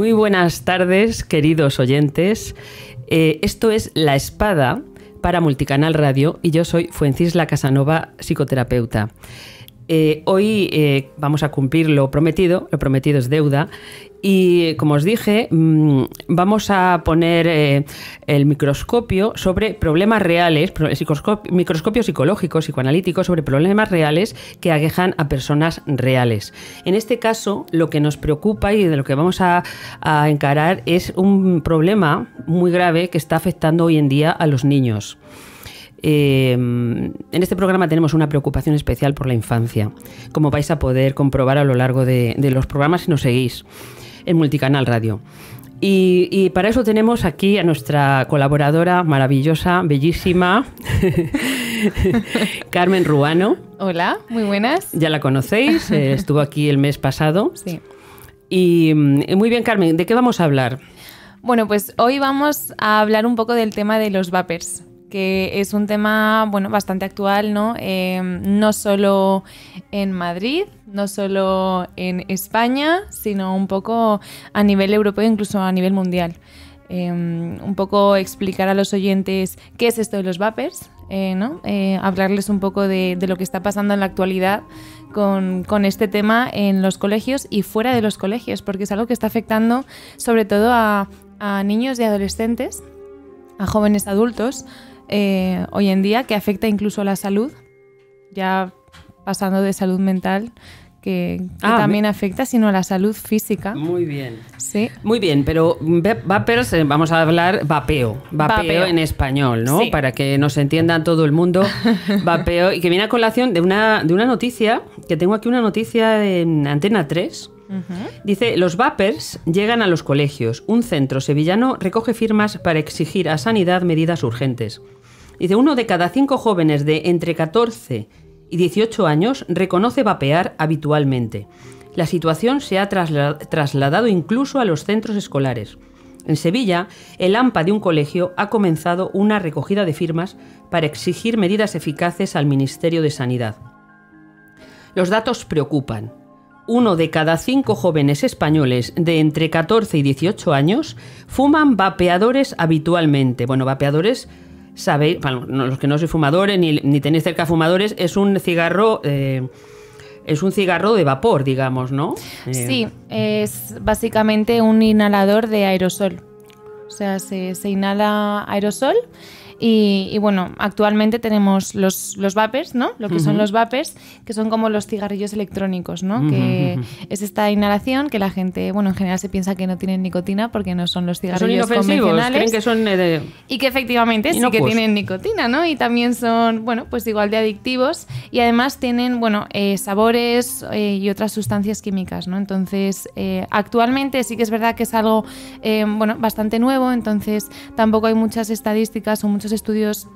Muy buenas tardes, queridos oyentes. Eh, esto es La Espada para Multicanal Radio y yo soy Fuencisla Casanova, psicoterapeuta. Eh, hoy eh, vamos a cumplir lo prometido, lo prometido es deuda, y como os dije, mm, vamos a poner eh, el microscopio sobre problemas reales, microscopio psicológico, psicoanalítico, sobre problemas reales que aquejan a personas reales. En este caso, lo que nos preocupa y de lo que vamos a, a encarar es un problema muy grave que está afectando hoy en día a los niños. Em, en este programa tenemos una preocupación especial por la infancia, como vais a poder comprobar a lo largo de, los programas si nos seguís en Multicanal Radio. Y, para eso tenemos aquí a nuestra colaboradora maravillosa, bellísima, Carmen Ruano. Hola, muy buenas. Ya la conocéis, eh, estuvo aquí el mes pasado. Sí. Y mm, muy bien, Carmen, ¿de qué vamos a hablar? Bueno, pues hoy vamos a hablar un poco del tema de los vapers que es un tema bueno, bastante actual, ¿no? Em, no solo en Madrid, no solo en España, sino un poco a nivel europeo, incluso a nivel mundial. Em, un poco explicar a los oyentes qué es esto de los vapers, eh, ¿no? Eh, hablarles un poco de, lo que está pasando en la actualidad con, este tema en los colegios y fuera de los colegios, porque es algo que está afectando sobre todo a, a niños y adolescentes, a jóvenes adultos, eh, hoy en día que afecta incluso a la salud, ya pasando de salud mental, que, ah, también afecta, sino a la salud física. Muy bien. Sí. Muy bien, pero vapers, eh, vamos a hablar vapeo, vapeo, en español, ¿no? Para que nos entienda todo el mundo, vapeo, y que viene a colación de una, de una noticia, que tengo aquí una noticia en Antena 3, Dice, los vapers llegan a los colegios. Un centro sevillano recoge firmas para exigir a Sanidad medidas urgentes. Dice, uno de cada cinco jóvenes de entre 14 y 18 años reconoce vapear habitualmente. La situación se ha trasladado incluso a los centros escolares. En Sevilla, el AMPA de un colegio ha comenzado una recogida de firmas para exigir medidas eficaces al Ministerio de Sanidad. Los datos preocupan. Uno de cada cinco jóvenes españoles de entre 14 y 18 años fuman vapeadores habitualmente. Bueno, vapeadores sabéis, los que no sois fumadores ni, tenéis cerca fumadores, es un cigarro... Eh, es un cigarro de vapor, digamos, ¿no? Eh, sí, es básicamente un inhalador de aerosol. O sea, se, se inhala aerosol y, bueno, actualmente tenemos los, los vapers, ¿no? Lo que son los vapers, que son como los cigarrillos electrónicos, ¿no? Que es esta inhalación que la gente, bueno, en general se piensa que no tienen nicotina porque no son los cigarrillos son convencionales. Creen que son eh, Y que efectivamente sí que tienen nicotina, ¿no? Y también son, bueno, pues igual de adictivos y además tienen, bueno, eh, sabores eh, y otras sustancias químicas, ¿no? Entonces, actualmente sí que es verdad que es algo, bueno, bastante nuevo, entonces tampoco hay muchas estadísticas o muchos estudios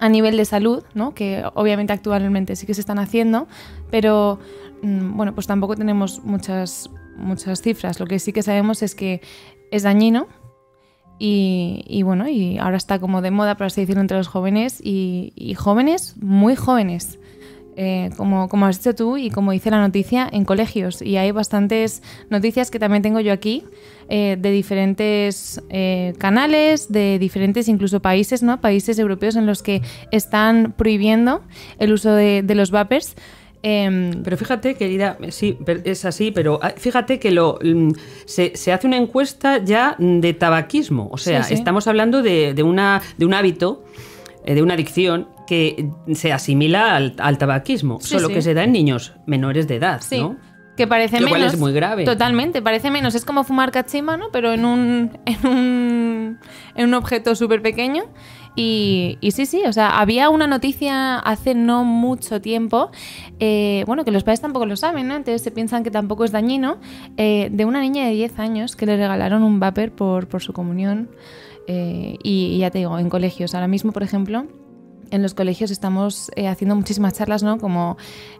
a nivel de salud, ¿no? que obviamente actualmente sí que se están haciendo, pero mm, bueno, pues tampoco tenemos muchas, muchas cifras. Lo que sí que sabemos es que es dañino y, bueno, y ahora está como de moda, por así decirlo, entre los jóvenes y jóvenes, muy jóvenes. Eh, como, como has dicho tú y como dice la noticia, en colegios. Y hay bastantes noticias que también tengo yo aquí, eh, de diferentes eh, canales, de diferentes incluso países, ¿no? Países europeos en los que están prohibiendo el uso de, los vapers. Em, pero fíjate, querida, sí, es así, pero ah, fíjate que lo mm, se, hace una encuesta ya de tabaquismo. O sea, estamos hablando de, una, de un hábito, de una adicción que se asimila al, tabaquismo, solo que se da en niños menores de edad, ¿no? Que parece menos. Cual es muy grave. Totalmente, parece menos. Es como fumar cachimba, ¿no? Pero en un, en un, en un objeto súper pequeño. Y, sí, sí, o sea, había una noticia hace no mucho tiempo, eh, bueno, que los padres tampoco lo saben, ¿no? Entonces se piensan que tampoco es dañino, eh, de una niña de 10 años que le regalaron un vapor por, por su comunión. Eh, y ya te digo, en colegios. Ahora mismo, por ejemplo, en los colegios estamos eh, haciendo muchísimas charlas, ¿no? Como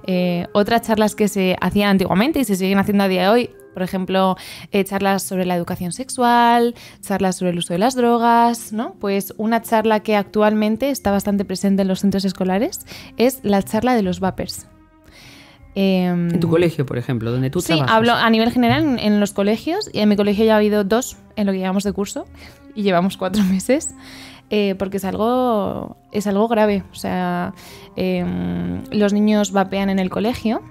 eh, otras charlas que se hacían antiguamente y se siguen haciendo a día de hoy. Por ejemplo, eh, charlas sobre la educación sexual, charlas sobre el uso de las drogas, ¿no? Pues una charla que actualmente está bastante presente en los centros escolares es la charla de los vapers. Em, en tu colegio, por ejemplo, donde tú sí, Sí, hablo a nivel general en, los colegios y en mi colegio ya ha habido dos en lo que llevamos de curso y llevamos cuatro meses. Eh, porque es algo, es algo grave. O sea, em, los niños vapean en el colegio,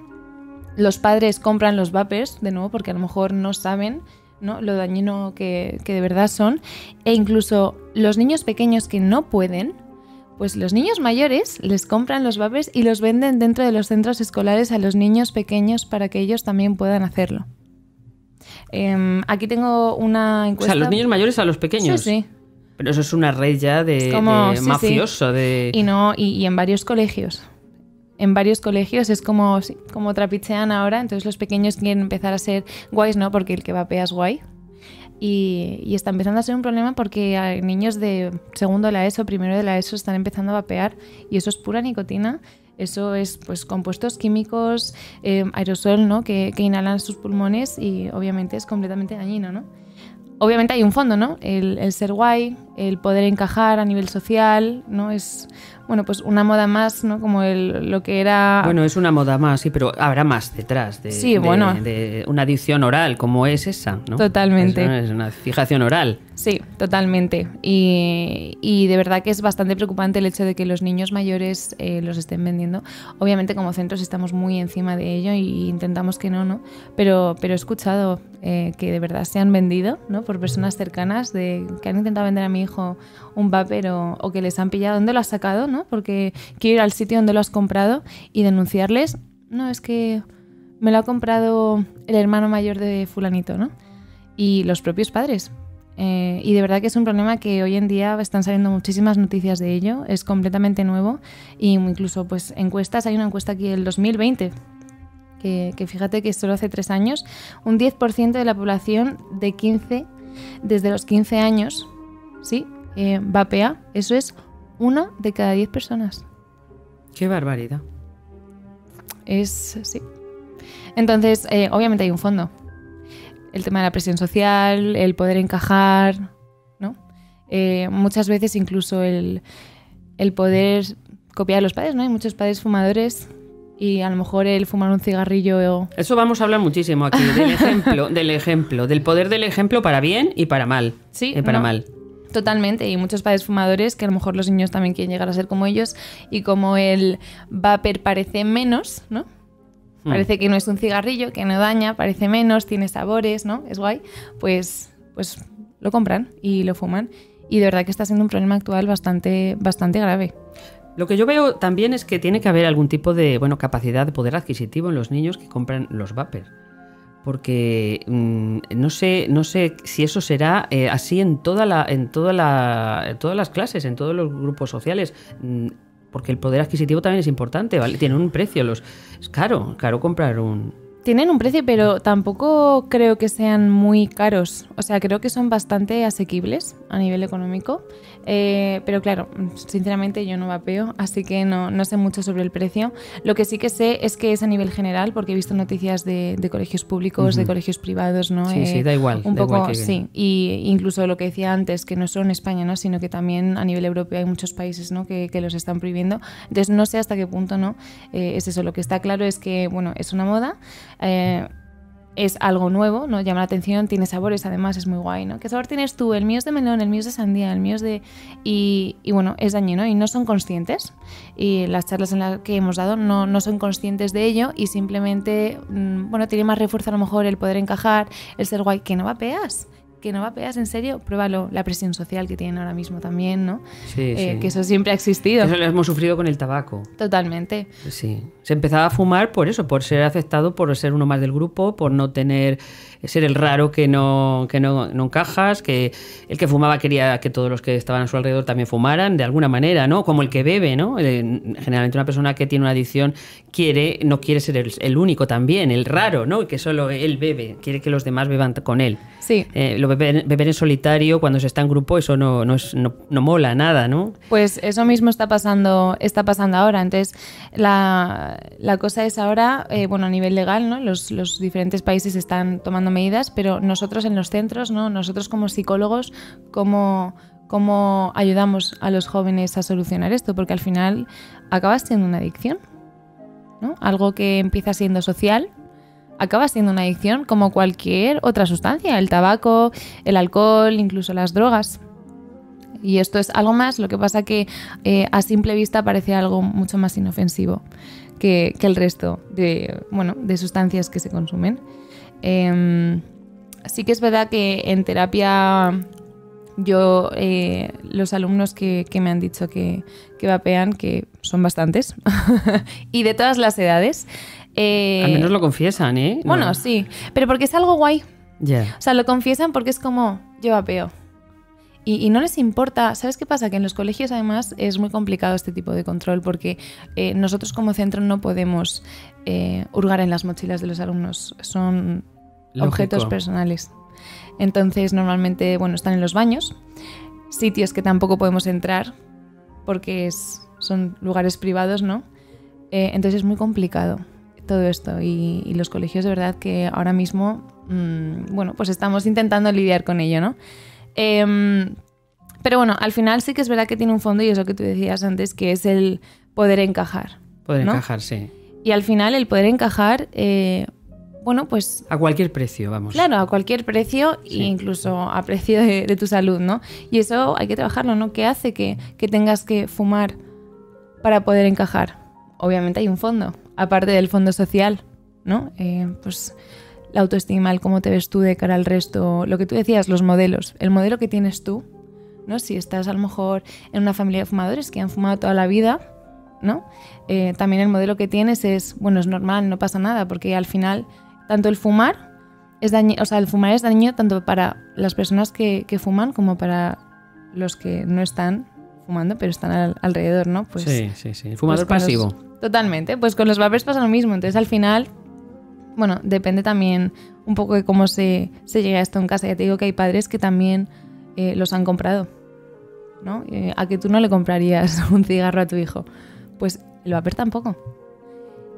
los padres compran los vapers, de nuevo, porque a lo mejor no saben ¿no? lo dañino que, que de verdad son, e incluso los niños pequeños que no pueden, pues los niños mayores les compran los vapers y los venden dentro de los centros escolares a los niños pequeños para que ellos también puedan hacerlo. Em, aquí tengo una encuesta. O sea, los niños mayores a los pequeños. Sí, sí. Pero eso es una red ya de, mafioso. De... Y, no, y, en varios colegios. En varios colegios es como, como trapichean ahora, entonces los pequeños quieren empezar a ser guays, ¿no? Porque el que vapea es guay. Y, está empezando a ser un problema porque hay niños de segundo de la ESO, primero de la ESO, están empezando a vapear y eso es pura nicotina. Eso es pues compuestos químicos, eh, aerosol, ¿no? Que, que, inhalan sus pulmones y obviamente es completamente dañino, ¿no? Obviamente hay un fondo, ¿no? El, el ser guay, el poder encajar a nivel social, ¿no? Es bueno, pues una moda más, ¿no? Como el, lo que era... Bueno, es una moda más, sí, pero habrá más detrás de, sí, bueno. de una adicción oral, como es esa, ¿no? Totalmente. Es una, fijación oral. Sí, totalmente. Y, y, de verdad que es bastante preocupante el hecho de que los niños mayores eh, los estén vendiendo. Obviamente como centros estamos muy encima de ello e intentamos que no, ¿no? Pero, pero he escuchado eh, que de verdad se han vendido, ¿no? Por personas cercanas de que han intentado vender a mi hijo un vapor o, o que les han pillado. ¿Dónde lo has sacado, no? Porque quiero ir al sitio donde lo has comprado y denunciarles. No, es que me lo ha comprado el hermano mayor de fulanito, ¿no? Y los propios padres. Eh, y de verdad que es un problema que hoy en día están saliendo muchísimas noticias de ello, es completamente nuevo y incluso pues encuestas, hay una encuesta aquí del 2020 que, fíjate que solo hace tres años un 10% de la población de 15, desde los 15 años, ¿sí? Eh, vapea, eso es una de cada diez personas. Qué barbaridad. Es, sí. Entonces, eh, obviamente hay un fondo. El tema de la presión social, el poder encajar, ¿no? Eh, muchas veces incluso el, poder copiar a los padres, ¿no? Hay muchos padres fumadores y a lo mejor el fumar un cigarrillo. Eso vamos a hablar muchísimo aquí, del ejemplo, del ejemplo, del poder del ejemplo para bien y para mal. Sí, y para mal. Totalmente, y muchos padres fumadores que a lo mejor los niños también quieren llegar a ser como ellos y como el vapor parece menos, ¿no? Hmm. Parece que no es un cigarrillo, que no daña, parece menos, tiene sabores, ¿no? Es guay. Pues, pues lo compran y lo fuman. Y de verdad que está siendo un problema actual bastante, bastante grave. Lo que yo veo también es que tiene que haber algún tipo de bueno, capacidad de poder adquisitivo en los niños que compran los vapers porque mm, no sé no sé si eso será eh, así en toda la en toda la todas las clases en todos los grupos sociales mm, porque el poder adquisitivo también es importante vale tiene un precio los es caro caro comprar un tienen un precio, pero tampoco creo que sean muy caros. O sea, creo que son bastante asequibles a nivel económico. Eh, pero claro, sinceramente yo no vapeo, así que no, no, sé mucho sobre el precio. Lo que sí que sé es que es a nivel general, porque he visto noticias de, colegios públicos, de colegios privados, ¿no? Sí, sí, eh, da igual. Un poco, sí. Y incluso lo que decía antes, que no solo en España, ¿no? Sino que también a nivel europeo hay muchos países, ¿no? Que, que los están prohibiendo. Entonces no sé hasta qué punto, ¿no? Eh, es eso. Lo que está claro es que, bueno, es una moda. Eh, es algo nuevo, ¿no? Llama la atención, tiene sabores, además es muy guay, ¿no? ¿Qué sabor tienes tú? El mío es de melón, el mío es de sandía, el mío es de... Y, bueno, es dañino y no son conscientes. Y las charlas en las que hemos dado no, no son conscientes de ello y simplemente, mm, bueno, tiene más refuerzo a lo mejor el poder encajar, el ser guay, que no vapeas que no vapeas, en serio, pruébalo. La presión social que tienen ahora mismo también, ¿no? Sí, eh, Que eso siempre ha existido. Eso lo hemos sufrido con el tabaco. Totalmente. Sí. Se empezaba a fumar por eso, por ser aceptado, por ser uno más del grupo, por no tener ser el raro que no, que no, no, encajas, que el que fumaba quería que todos los que estaban a su alrededor también fumaran, de alguna manera, ¿no? Como el que bebe, ¿no? Eh, generalmente una persona que tiene una adicción quiere, no quiere ser el, único también, el raro, ¿no? Que solo él bebe, quiere que los demás beban con él. Sí. Eh, lo beber, beber, en solitario cuando se está en grupo, eso no, no, es, no, no, mola nada, ¿no? Pues eso mismo está pasando, está pasando ahora. Entonces, la, la cosa es ahora, eh, bueno, a nivel legal, ¿no? Los, los diferentes países están tomando medidas, pero nosotros en los centros, ¿no? nosotros como psicólogos, ¿cómo, ¿cómo ayudamos a los jóvenes a solucionar esto? Porque al final acabas siendo una adicción. ¿no? Algo que empieza siendo social acaba siendo una adicción como cualquier otra sustancia, el tabaco, el alcohol, incluso las drogas. Y esto es algo más, lo que pasa que eh, a simple vista parece algo mucho más inofensivo que, el resto de, bueno, de sustancias que se consumen. Em, sí que es verdad que en terapia yo, eh, los alumnos que, me han dicho que, que vapean, que son bastantes, y de todas las edades. Eh, Al menos lo confiesan, ¿eh? Bueno, sí, pero porque es algo guay. O sea, lo confiesan porque es como, yo vapeo. Y, no les importa, ¿sabes qué pasa? Que en los colegios además es muy complicado este tipo de control porque eh, nosotros como centro no podemos eh, hurgar en las mochilas de los alumnos, son objetos personales. Entonces normalmente, bueno, están en los baños, sitios que tampoco podemos entrar porque son lugares privados, ¿no? Eh, entonces es muy complicado todo esto y, los colegios de verdad que ahora mismo, mm, bueno, pues estamos intentando lidiar con ello, ¿no? Em, pero bueno, al final sí que es verdad que tiene un fondo y es lo que tú decías antes, que es el poder encajar. Poder encajar, sí. Y al final el poder encajar, eh, bueno, pues... A cualquier precio, vamos. Claro, a cualquier precio e incluso a precio de, tu salud, ¿no? Y eso hay que trabajarlo, ¿no? ¿Qué hace que, tengas que fumar para poder encajar? Obviamente hay un fondo, aparte del fondo social, ¿no? Eh, pues la autoestima, el cómo te ves tú de cara al resto, lo que tú decías, los modelos, el modelo que tienes tú, ¿no? Si estás a lo mejor en una familia de fumadores que han fumado toda la vida, ¿no? Eh, también el modelo que tienes es, bueno, es normal, no pasa nada, porque al final, tanto el fumar es daño, o sea, el fumar es daño tanto para las personas que, fuman como para los que no están fumando, pero están alrededor, ¿no? Pues, sí, sí, sí. fumador pues pasivo. totalmente. Pues con los vapers pasa lo mismo. Entonces, al final, bueno, depende también un poco de cómo se, se llega a esto en casa. Ya te digo que hay padres que también eh, los han comprado, ¿no? Eh, a que tú no le comprarías un cigarro a tu hijo. Pues el vapor tampoco.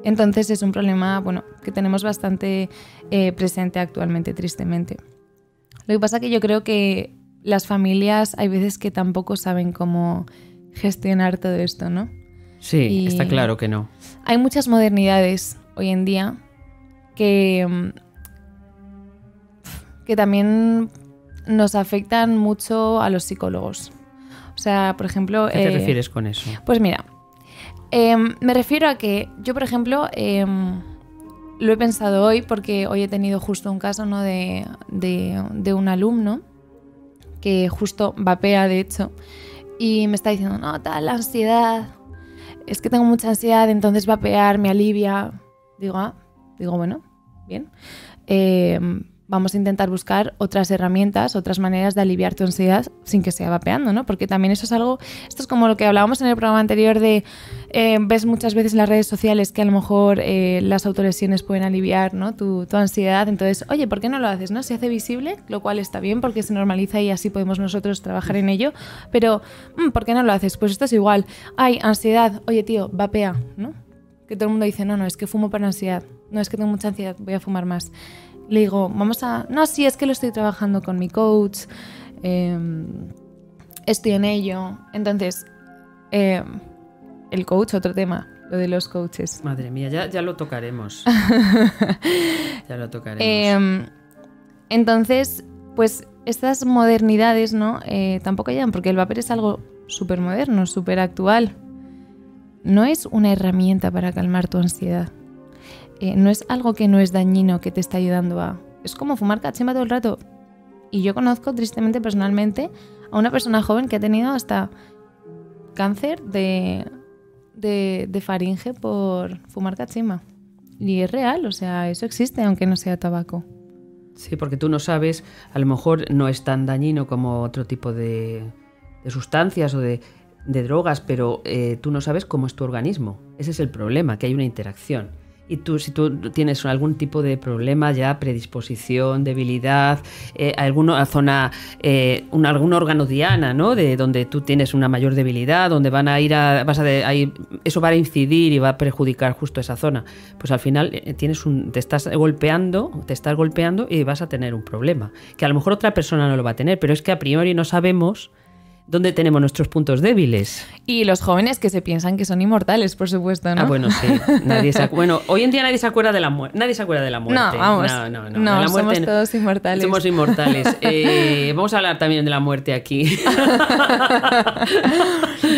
Entonces es un problema, bueno, que tenemos bastante eh, presente actualmente, tristemente. Lo que pasa es que yo creo que las familias hay veces que tampoco saben cómo gestionar todo esto, ¿no? Sí, está claro que no. Hay muchas modernidades hoy en día que, mm, que también nos afectan mucho a los psicólogos. O sea, por ejemplo... ¿Qué te eh, refieres con eso? Pues mira, em, me refiero a que yo, por ejemplo, em, lo he pensado hoy porque hoy he tenido justo un caso ¿no? de, de, un alumno que justo vapea, de hecho, y me está diciendo, no, tal, la ansiedad, es que tengo mucha ansiedad, entonces vapear me alivia. Digo, ah, digo, bueno, bien. Em, vamos a intentar buscar otras herramientas, otras maneras de aliviar tu ansiedad sin que sea vapeando, ¿no? Porque también eso es algo, esto es como lo que hablábamos en el programa anterior de, eh, ves muchas veces en las redes sociales que a lo mejor eh, las autolesiones pueden aliviar, ¿no? Tu, ansiedad, entonces, oye, ¿por qué no lo haces, no? Se hace visible, lo cual está bien porque se normaliza y así podemos nosotros trabajar en ello, pero, mm, ¿por qué no lo haces? Pues esto es igual, hay ansiedad, oye, tío, vapea, ¿no? Que todo el mundo dice, no, no, es que fumo para ansiedad, no, es que tengo mucha ansiedad, voy a fumar más le digo, vamos a... No, sí, es que lo estoy trabajando con mi coach, em, estoy en ello. Entonces, em, el coach, otro tema, lo de los coaches. Madre mía, ya, lo tocaremos. ya lo tocaremos. Em, entonces, pues estas modernidades, ¿no? Eh, tampoco llegan, porque el vapor es algo súper moderno, súper actual. No es una herramienta para calmar tu ansiedad. Eh, no es algo que no es dañino, que te está ayudando a... Es como fumar cachimba todo el rato. Y yo conozco tristemente personalmente a una persona joven que ha tenido hasta cáncer de, de, faringe por fumar cachimba. Y es real, o sea, eso existe aunque no sea tabaco. Sí, porque tú no sabes, a lo mejor no es tan dañino como otro tipo de, sustancias o de, drogas, pero eh, tú no sabes cómo es tu organismo. Ese es el problema, que hay una interacción. Y tú, si tú tienes algún tipo de problema ya, predisposición, debilidad, eh, alguna zona, eh, algún órgano diana, ¿no? De donde tú tienes una mayor debilidad, donde van a ir a, vas a, eso va a incidir y va a perjudicar justo esa zona. Pues al final eh, tienes un, te estás golpeando, te estás golpeando y vas a tener un problema. Que a lo mejor otra persona no lo va a tener, pero es que a priori no sabemos dónde tenemos nuestros puntos débiles. Y los jóvenes que se piensan que son inmortales, por supuesto, ¿no? Ah, bueno, sí. Nadie se bueno, hoy en día nadie se acuerda de la muerte. Nadie se acuerda de la muerte. No, vamos. No, no, no. no somos todos inmortales. Somos inmortales. Eh, vamos a hablar también de la muerte aquí.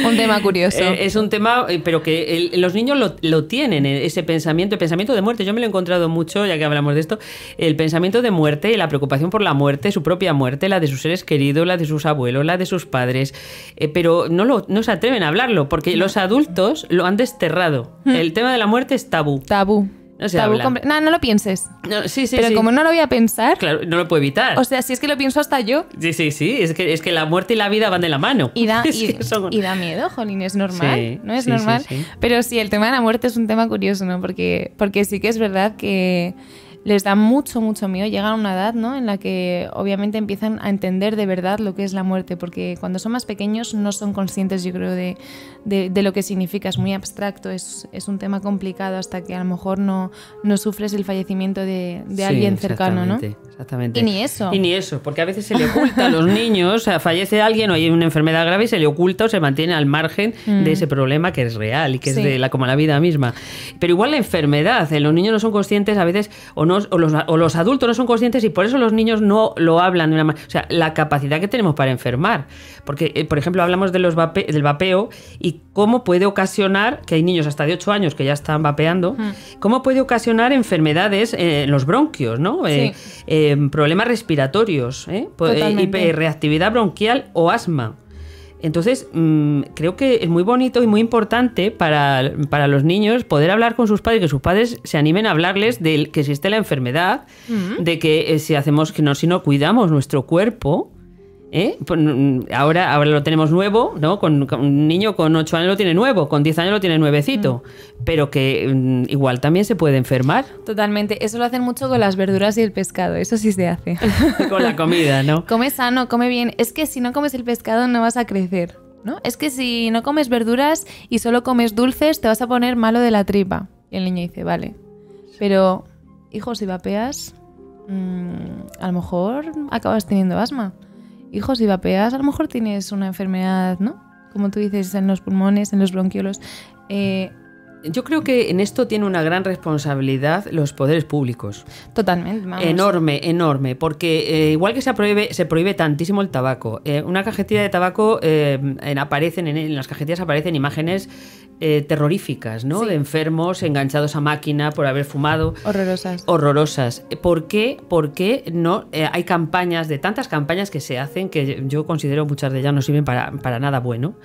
un tema curioso. Eh, es un tema, eh, pero que los niños lo, lo, tienen, ese pensamiento, el pensamiento de muerte. Yo me lo he encontrado mucho, ya que hablamos de esto, el pensamiento de muerte y la preocupación por la muerte, su propia muerte, la de sus seres queridos, la de sus abuelos, la de sus padres eh, pero no, lo, no se atreven a hablarlo porque los adultos lo han desterrado. Hmm. El tema de la muerte es tabú. Tabú. No se tabú No, no lo pienses. sí, sí, Pero como no lo voy a pensar. Claro, no lo puedo evitar. O sea, si es que lo pienso hasta yo. Sí, sí, sí. Es que, es que la muerte y la vida van de la mano. Y da, y, da miedo, Jolín, es normal. no es normal. Pero sí, el tema de la muerte es un tema curioso, ¿no? Porque, porque sí que es verdad que les da mucho, mucho miedo. Llegan a una edad ¿no? en la que obviamente empiezan a entender de verdad lo que es la muerte, porque cuando son más pequeños no son conscientes, yo creo, de, de, lo que significa. Es muy abstracto, es, es, un tema complicado hasta que a lo mejor no, no sufres el fallecimiento de, de alguien cercano, ¿no? Exactamente. Y ni eso. Y ni eso, porque a veces se le oculta a los niños, o sea, fallece alguien o hay una enfermedad grave y se le oculta o se mantiene al margen de mm. ese problema que es real y que es de la, como la vida misma. Pero igual la enfermedad, eh, los niños no son conscientes a veces o, no, o, los, o los adultos no son conscientes y por eso los niños no lo hablan de una manera. O sea, la capacidad que tenemos para enfermar. Porque, eh, por ejemplo, hablamos de los del vapeo y cómo puede ocasionar, que hay niños hasta de 8 años que ya están vapeando, mm. cómo puede ocasionar enfermedades en los bronquios, ¿no? Eh, problemas respiratorios, ¿eh? reactividad bronquial o asma. Entonces, mm, creo que es muy bonito y muy importante para, para, los niños poder hablar con sus padres, que sus padres se animen a hablarles de que existe la enfermedad, de que si hacemos que no, si no cuidamos nuestro cuerpo, ¿Eh? Pues, mm, ahora, ahora lo tenemos nuevo, ¿no? Con, un niño con 8 años lo tiene nuevo, con 10 años lo tiene nuevecito, mm. pero que mm, igual también se puede enfermar. Totalmente, eso lo hacen mucho con las verduras y el pescado, eso sí se hace. con la comida, ¿no? Come sano, come bien. Es que si no comes el pescado no vas a crecer, ¿no? Es que si no comes verduras y solo comes dulces te vas a poner malo de la tripa. Y el niño dice, vale, pero hijo, si vapeas, a lo mejor acabas teniendo asma hijos, si vapeas, a lo mejor tienes una enfermedad, ¿no? Como tú dices, en los pulmones, en los bronquiolos. Eh, yo creo que en esto tiene una gran responsabilidad los poderes públicos. Totalmente. Enorme, enorme. Porque eh, igual que se prohíbe, se prohíbe tantísimo el tabaco. Eh, una cajetilla de tabaco aparecen en, en, las cajetillas aparecen imágenes eh, terroríficas, ¿no? De enfermos enganchados a máquina por haber fumado. Horrorosas. Horrorosas. ¿Por qué? Porque no, eh, hay campañas, de tantas campañas que se hacen, que yo considero muchas de ellas no sirven para, nada bueno.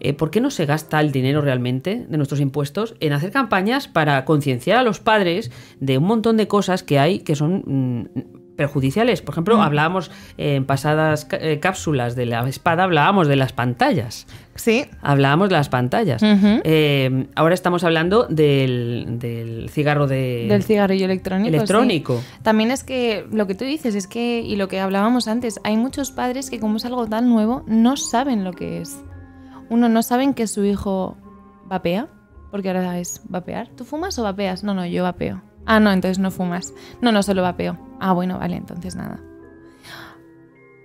Eh, ¿Por qué no se gasta el dinero realmente de nuestros impuestos en hacer campañas para concienciar a los padres de un montón de cosas que hay que son... Mm, perjudiciales. Por ejemplo, mm. hablábamos en pasadas cápsulas de la espada, hablábamos de las pantallas. Sí. Hablábamos de las pantallas. Eh, ahora estamos hablando del, cigarro de... Del cigarrillo electrónico. Electrónico. También es que lo que tú dices es que, y lo que hablábamos antes, hay muchos padres que como es algo tan nuevo, no saben lo que es. Uno, no saben que su hijo vapea, porque ahora es vapear. ¿Tú fumas o vapeas? No, no, yo vapeo. Ah, no, entonces no fumas. No, no, solo vapeo. Ah, bueno, vale, entonces nada.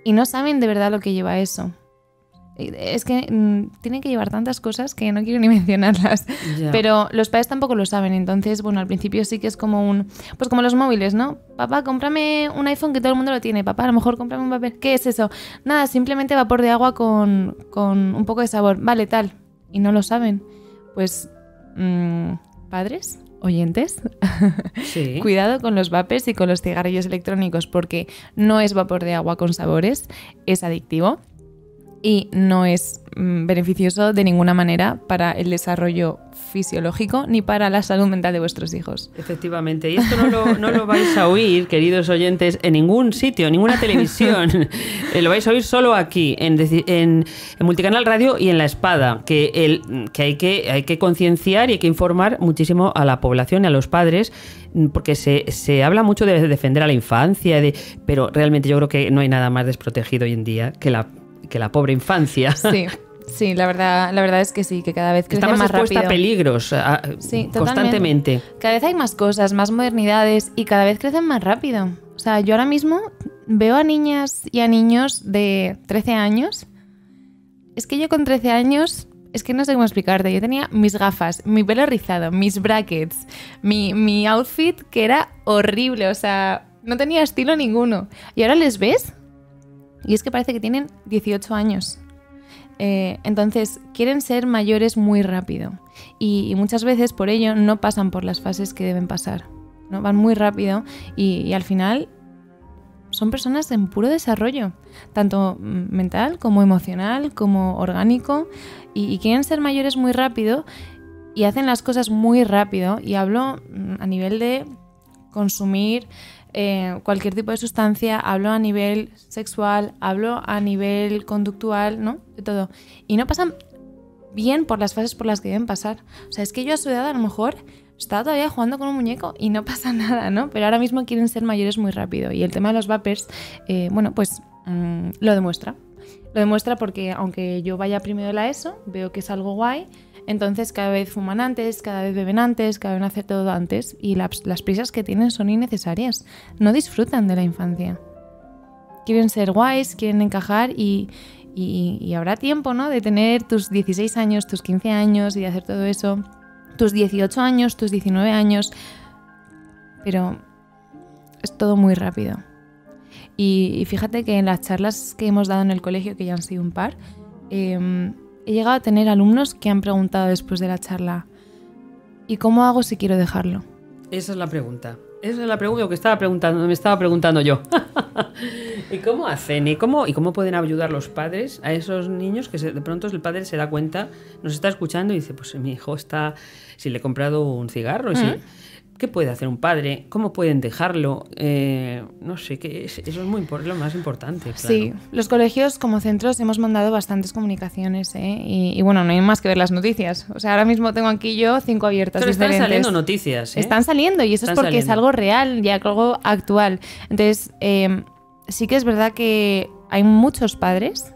Y no saben de verdad lo que lleva eso. Es que mm, tienen que llevar tantas cosas que no quiero ni mencionarlas. Pero los padres tampoco lo saben. Entonces, bueno, al principio sí que es como un. Pues como los móviles, ¿no? Papá, cómprame un iPhone que todo el mundo lo tiene. Papá, a lo mejor cómprame un papel. ¿Qué es eso? Nada, simplemente vapor de agua con, con un poco de sabor. Vale, tal. Y no lo saben. Pues. Mmm, padres, oyentes, sí. cuidado con los vapes y con los cigarrillos electrónicos porque no es vapor de agua con sabores, es adictivo y no es mm, beneficioso de ninguna manera para el desarrollo fisiológico ni para la salud mental de vuestros hijos. Efectivamente, y esto no lo, no lo vais a oír, queridos oyentes, en ningún sitio, en ninguna televisión. Eh, lo vais a oír solo aquí, en, en, Multicanal Radio y en La Espada, que, el, que hay que, hay que concienciar y hay que informar muchísimo a la población y a los padres mm, porque se, se, habla mucho de defender a la infancia, de, pero realmente yo creo que no hay nada más desprotegido hoy en día que la que la pobre infancia. Sí. Sí, la verdad, la verdad es que sí, que cada vez crece Está más, rápido. a peligros constantemente. Cada vez hay más cosas, más modernidades y cada vez crecen más rápido. O sea, yo ahora mismo veo a niñas y a niños de 13 años es que yo con 13 años es que no sé cómo explicarte. Yo tenía mis gafas, mi pelo rizado, mis brackets, mi, mi, outfit que era horrible, o sea, no tenía estilo ninguno. Y ahora les ves y es que parece que tienen 18 años. Eh, entonces, quieren ser mayores muy rápido y, muchas veces por ello no pasan por las fases que deben pasar. ¿no? Van muy rápido y, al final son personas en puro desarrollo, tanto mental como emocional, como orgánico, y, quieren ser mayores muy rápido y hacen las cosas muy rápido. Y hablo mm, a nivel de consumir eh, cualquier tipo de sustancia, hablo a nivel sexual, hablo a nivel conductual, ¿no? De todo. Y no pasan bien por las fases por las que deben pasar. O sea, es que yo a su edad a lo mejor estaba todavía jugando con un muñeco y no pasa nada, ¿no? Pero ahora mismo quieren ser mayores muy rápido. Y el tema de los vapers, eh, bueno, pues mm, lo demuestra. Lo demuestra porque aunque yo vaya primero de la ESO, veo que es algo guay, entonces cada vez fuman antes, cada vez beben antes, cada vez hacer todo antes y las, prisas que tienen son innecesarias. No disfrutan de la infancia. Quieren ser guays, quieren encajar y, habrá tiempo, ¿no? De tener tus 16 años, tus 15 años y de hacer todo eso, tus 18 años, tus 19 años, pero es todo muy rápido. Y, fíjate que en las charlas que hemos dado en el colegio, que ya han sido un par, em, he llegado a tener alumnos que han preguntado después de la charla, ¿y cómo hago si quiero dejarlo? Esa es la pregunta. Esa es la pregunta que estaba preguntando, me estaba preguntando yo. ¿Y cómo hacen? ¿Y cómo, ¿Y cómo pueden ayudar los padres a esos niños que de pronto el padre se da cuenta, nos está escuchando y dice, pues mi hijo está, si le he comprado un cigarro, ¿sí? ¿Qué puede hacer un padre? ¿Cómo pueden dejarlo? Eh, no sé, que eso es muy lo más importante. Sí, los colegios como centros hemos mandado bastantes comunicaciones ¿eh? y, bueno, no hay más que ver las noticias. O sea, ahora mismo tengo aquí yo cinco abiertas. Pero están saliendo noticias. ¿eh? Están saliendo y eso es porque es algo real y algo actual. Entonces, em, sí que es verdad que hay muchos padres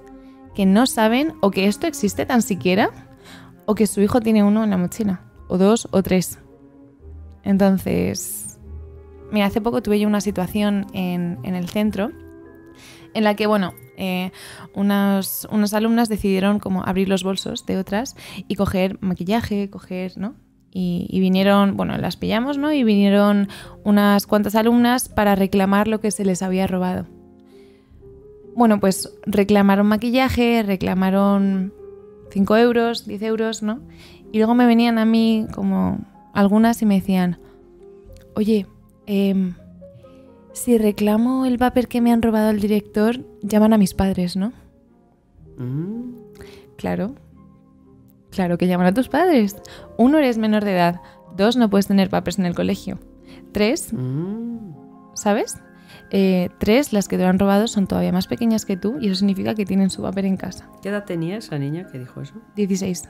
que no saben o que esto existe tan siquiera o que su hijo tiene uno en la mochila, o dos o tres. Entonces, mira, hace poco tuve yo una situación en, el centro en la que, bueno, eh, unas, alumnas decidieron como abrir los bolsos de otras y coger maquillaje, coger, ¿no? Y, vinieron, bueno, las pillamos, ¿no? Y vinieron unas cuantas alumnas para reclamar lo que se les había robado. Bueno, pues reclamaron maquillaje, reclamaron 5 euros, 10 euros, ¿no? Y luego me venían a mí como algunas y me decían, oye, em, si reclamo el vapor que me han robado el director, llaman a mis padres, ¿no? Mm. Claro. Claro que llaman a tus padres. Uno, eres menor de edad. Dos, no puedes tener vapers en el colegio. Tres, mm. ¿sabes? Eh, tres, las que te han robado son todavía más pequeñas que tú y eso significa que tienen su vapor en casa. ¿Qué edad tenía esa niña que dijo eso? Dieciséis.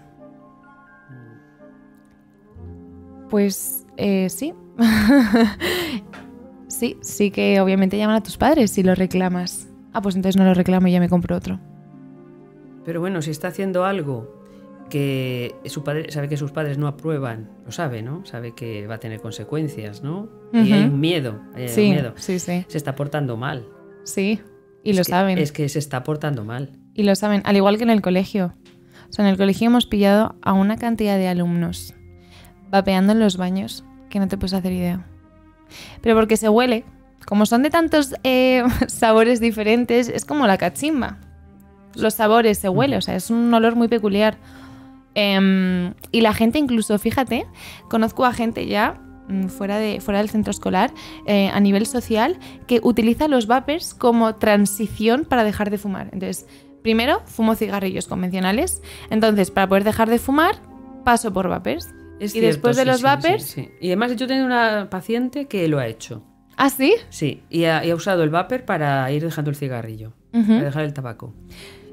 Pues eh, sí. sí, sí que obviamente llaman a tus padres si lo reclamas. Ah, pues entonces no lo reclamo y ya me compro otro. Pero bueno, si está haciendo algo que su padre sabe que sus padres no aprueban, lo sabe, ¿no? Sabe que va a tener consecuencias, ¿no? Y hay un miedo, sí, miedo. Sí, sí. Se está portando mal. Sí, y lo saben. Es que se está portando mal. Y lo saben, al igual que en el colegio. O sea, en el colegio hemos pillado a una cantidad de alumnos vapeando en los baños, que no te puedes hacer idea. Pero porque se huele, como son de tantos eh, sabores diferentes, es como la cachimba. Los sabores se huele, o sea, es un olor muy peculiar. Em, y la gente incluso, fíjate, conozco a gente ya mm, fuera, de, fuera del centro escolar, eh, a nivel social, que utiliza los vapers como transición para dejar de fumar. Entonces, primero fumo cigarrillos convencionales, entonces para poder dejar de fumar paso por vapers y después de los vapers. y además yo tengo una paciente que lo ha hecho. ¿Ah, sí? Sí, y ha, usado el vapor para ir dejando el cigarrillo, para dejar el tabaco.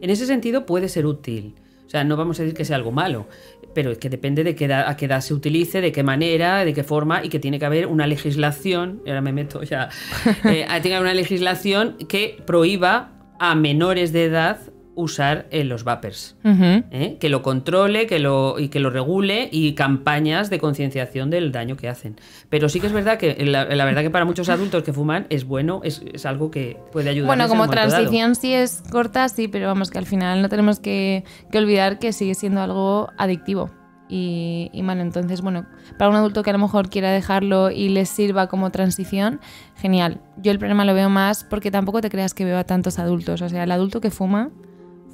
En ese sentido puede ser útil. O sea, no vamos a decir que sea algo malo, pero es que depende de qué a qué edad se utilice, de qué manera, de qué forma, y que tiene que haber una legislación, ahora me meto ya, eh, tiene que haber una legislación que prohíba a menores de edad usar en los vapers. ¿eh? Que lo controle que lo, y que lo regule y campañas de concienciación del daño que hacen. Pero sí que es verdad que la, verdad que para muchos adultos que fuman es bueno, es, algo que puede ayudar. Bueno, como transición sí es corta, sí, pero vamos que al final no tenemos que, que olvidar que sigue siendo algo adictivo. Y, y bueno, entonces, bueno, para un adulto que a lo mejor quiera dejarlo y les sirva como transición, genial. Yo el problema lo veo más porque tampoco te creas que veo a tantos adultos. O sea, el adulto que fuma,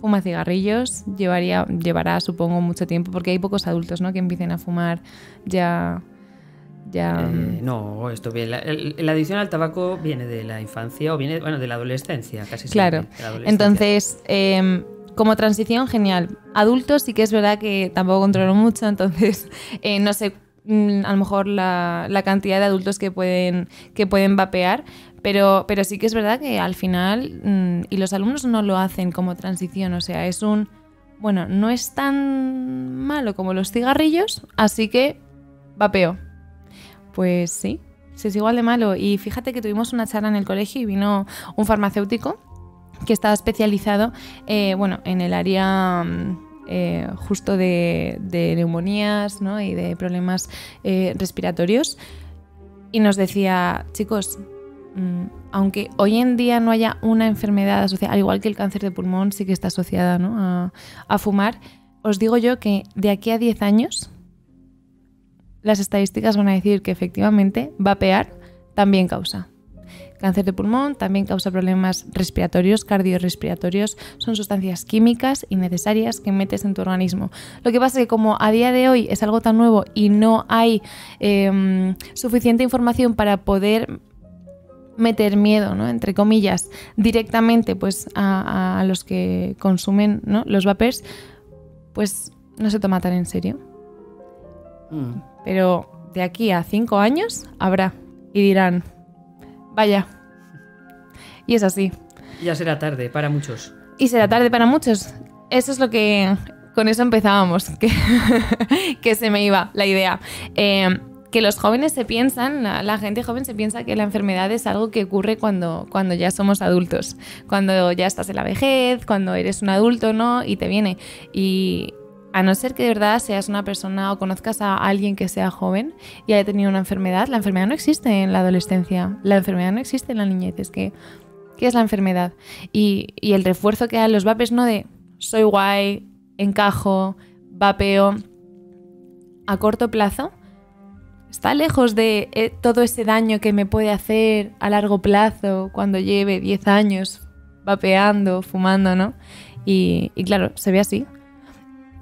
fuma cigarrillos, llevaría, llevará supongo mucho tiempo porque hay pocos adultos ¿no? que empiecen a fumar ya... ya... Eh, no, esto viene, la, la, adicción al tabaco viene de la infancia o viene bueno, de la adolescencia, casi Claro, entonces... Eh, como transición, genial. Adultos sí que es verdad que tampoco controlo mucho, entonces eh, no sé mm, a lo mejor la, cantidad de adultos que pueden, que pueden vapear, pero, pero sí que es verdad que al final, mm, y los alumnos no lo hacen como transición, o sea, es un, bueno, no es tan malo como los cigarrillos, así que vapeo. Pues sí, sí es igual de malo. Y fíjate que tuvimos una charla en el colegio y vino un farmacéutico que estaba especializado eh, bueno, en el área mm, eh, justo de, neumonías y de problemas eh, respiratorios. Y nos decía, chicos, aunque hoy en día no haya una enfermedad asociada, al igual que el cáncer de pulmón sí que está asociada a, a fumar, os digo yo que de aquí a 10 años las estadísticas van a decir que efectivamente vapear también causa Cáncer de pulmón también causa problemas respiratorios, cardiorrespiratorios. Son sustancias químicas innecesarias que metes en tu organismo. Lo que pasa es que como a día de hoy es algo tan nuevo y no hay em, suficiente información para poder meter miedo, ¿no? entre comillas, directamente pues, a, los que consumen los vapers, pues no se toma tan en serio. Mm. Pero de aquí a cinco años habrá y dirán, Vaya. Y es así. Ya será tarde para muchos. Y será tarde para muchos. Eso es lo que... Con eso empezábamos, que, que se me iba la idea. Eh, que los jóvenes se piensan, la, gente joven se piensa que la enfermedad es algo que ocurre cuando, cuando ya somos adultos, cuando ya estás en la vejez, cuando eres un adulto, ¿no? Y te viene. Y, a no ser que de verdad seas una persona o conozcas a alguien que sea joven y haya tenido una enfermedad, la enfermedad no existe en la adolescencia, la enfermedad no existe en la niñez, es que, ¿qué es la enfermedad? Y, el refuerzo que dan los vapes, no de soy guay, encajo, vapeo, a corto plazo, está lejos de eh, todo ese daño que me puede hacer a largo plazo cuando lleve 10 años vapeando, fumando, ¿no? Y, claro, se ve así.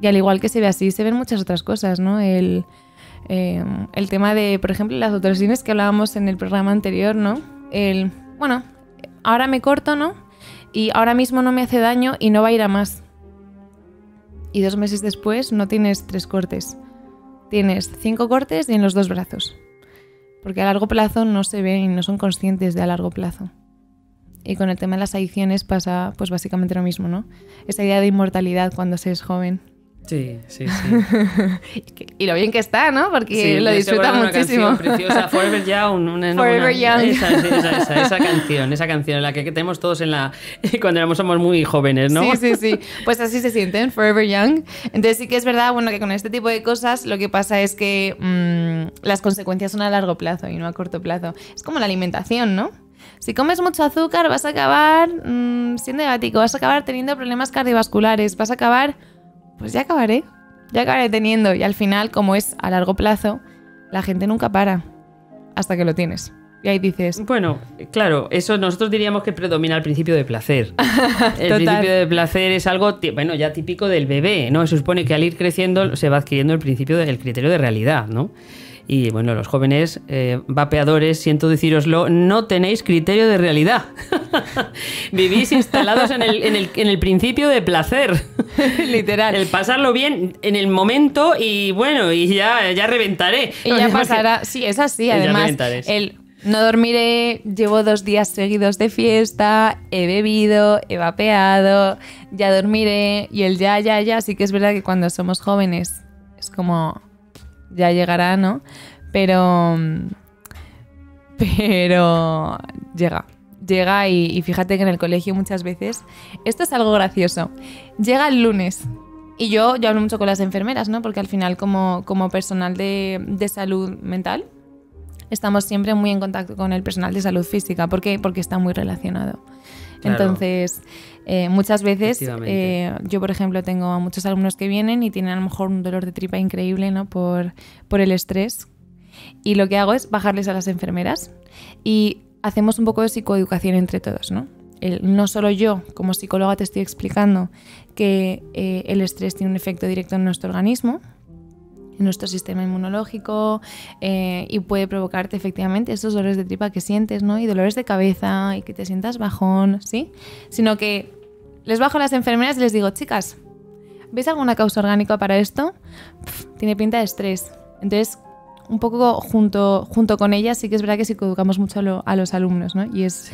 Y al igual que se ve así, se ven muchas otras cosas, ¿no? El, eh, el tema de, por ejemplo, las autolesiones que hablábamos en el programa anterior, ¿no? El, bueno, ahora me corto, ¿no? Y ahora mismo no me hace daño y no va a ir a más. Y dos meses después no tienes tres cortes. Tienes cinco cortes y en los dos brazos. Porque a largo plazo no se ven y no son conscientes de a largo plazo. Y con el tema de las adicciones pasa pues básicamente lo mismo, ¿no? Esa idea de inmortalidad cuando se es joven. Sí, sí, sí. y lo bien que está, ¿no? Porque lo disfruta muchísimo. Una preciosa, Forever Young. Una, Forever Young. Esa, esa, esa, canción, esa canción, la que tenemos todos en la cuando éramos somos muy jóvenes, ¿no? Sí, sí, sí. Pues así se sienten, Forever Young. Entonces sí que es verdad, bueno, que con este tipo de cosas lo que pasa es que mm, las consecuencias son a largo plazo y no a corto plazo. Es como la alimentación, ¿no? Si comes mucho azúcar vas a acabar mm, siendo diabético, vas a acabar teniendo problemas cardiovasculares, vas a acabar pues ya acabaré, ya acabaré teniendo. Y al final, como es a largo plazo, la gente nunca para hasta que lo tienes. Y ahí dices. Bueno, claro, eso nosotros diríamos que predomina el principio de placer. el principio de placer es algo, bueno, ya típico del bebé, ¿no? Se supone que al ir creciendo se va adquiriendo el principio del criterio de realidad, ¿no? Y bueno, los jóvenes eh, vapeadores, siento deciroslo, no tenéis criterio de realidad. Vivís instalados en el, en, el, en el, principio de placer. Literal. El pasarlo bien en el momento y bueno, y ya, ya reventaré. Y ya pasará. Sí, es así. Además, el no dormiré, llevo dos días seguidos de fiesta, he bebido, he vapeado, ya dormiré. Y el ya, ya, ya, sí que es verdad que cuando somos jóvenes es como ya llegará, ¿no? Pero. Pero. Llega. llega y, fíjate que en el colegio muchas veces, esto es algo gracioso, llega el lunes y yo, yo hablo mucho con las enfermeras, ¿no? Porque al final como, como personal de, de salud mental, estamos siempre muy en contacto con el personal de salud física. ¿Por qué? Porque está muy relacionado. Entonces, eh, muchas veces, eh, yo por ejemplo tengo a muchos alumnos que vienen y tienen a lo mejor un dolor de tripa increíble ¿no? por, por el estrés. Y lo que hago es bajarles a las enfermeras y hacemos un poco de psicoeducación entre todos, ¿no? no solo yo, como psicóloga, te estoy explicando que eh, el estrés tiene un efecto directo en nuestro organismo, en nuestro sistema inmunológico eh, y puede provocarte efectivamente esos dolores de tripa que sientes, ¿no? Y dolores de cabeza y que te sientas bajón, ¿sí? Sino que les bajo a las enfermeras y les digo, chicas, ¿veis alguna causa orgánica para esto? tiene pinta de estrés. Entonces, un poco junto, junto con ellas sí que es verdad que psicoeducamos mucho a, los alumnos, ¿no? Y es,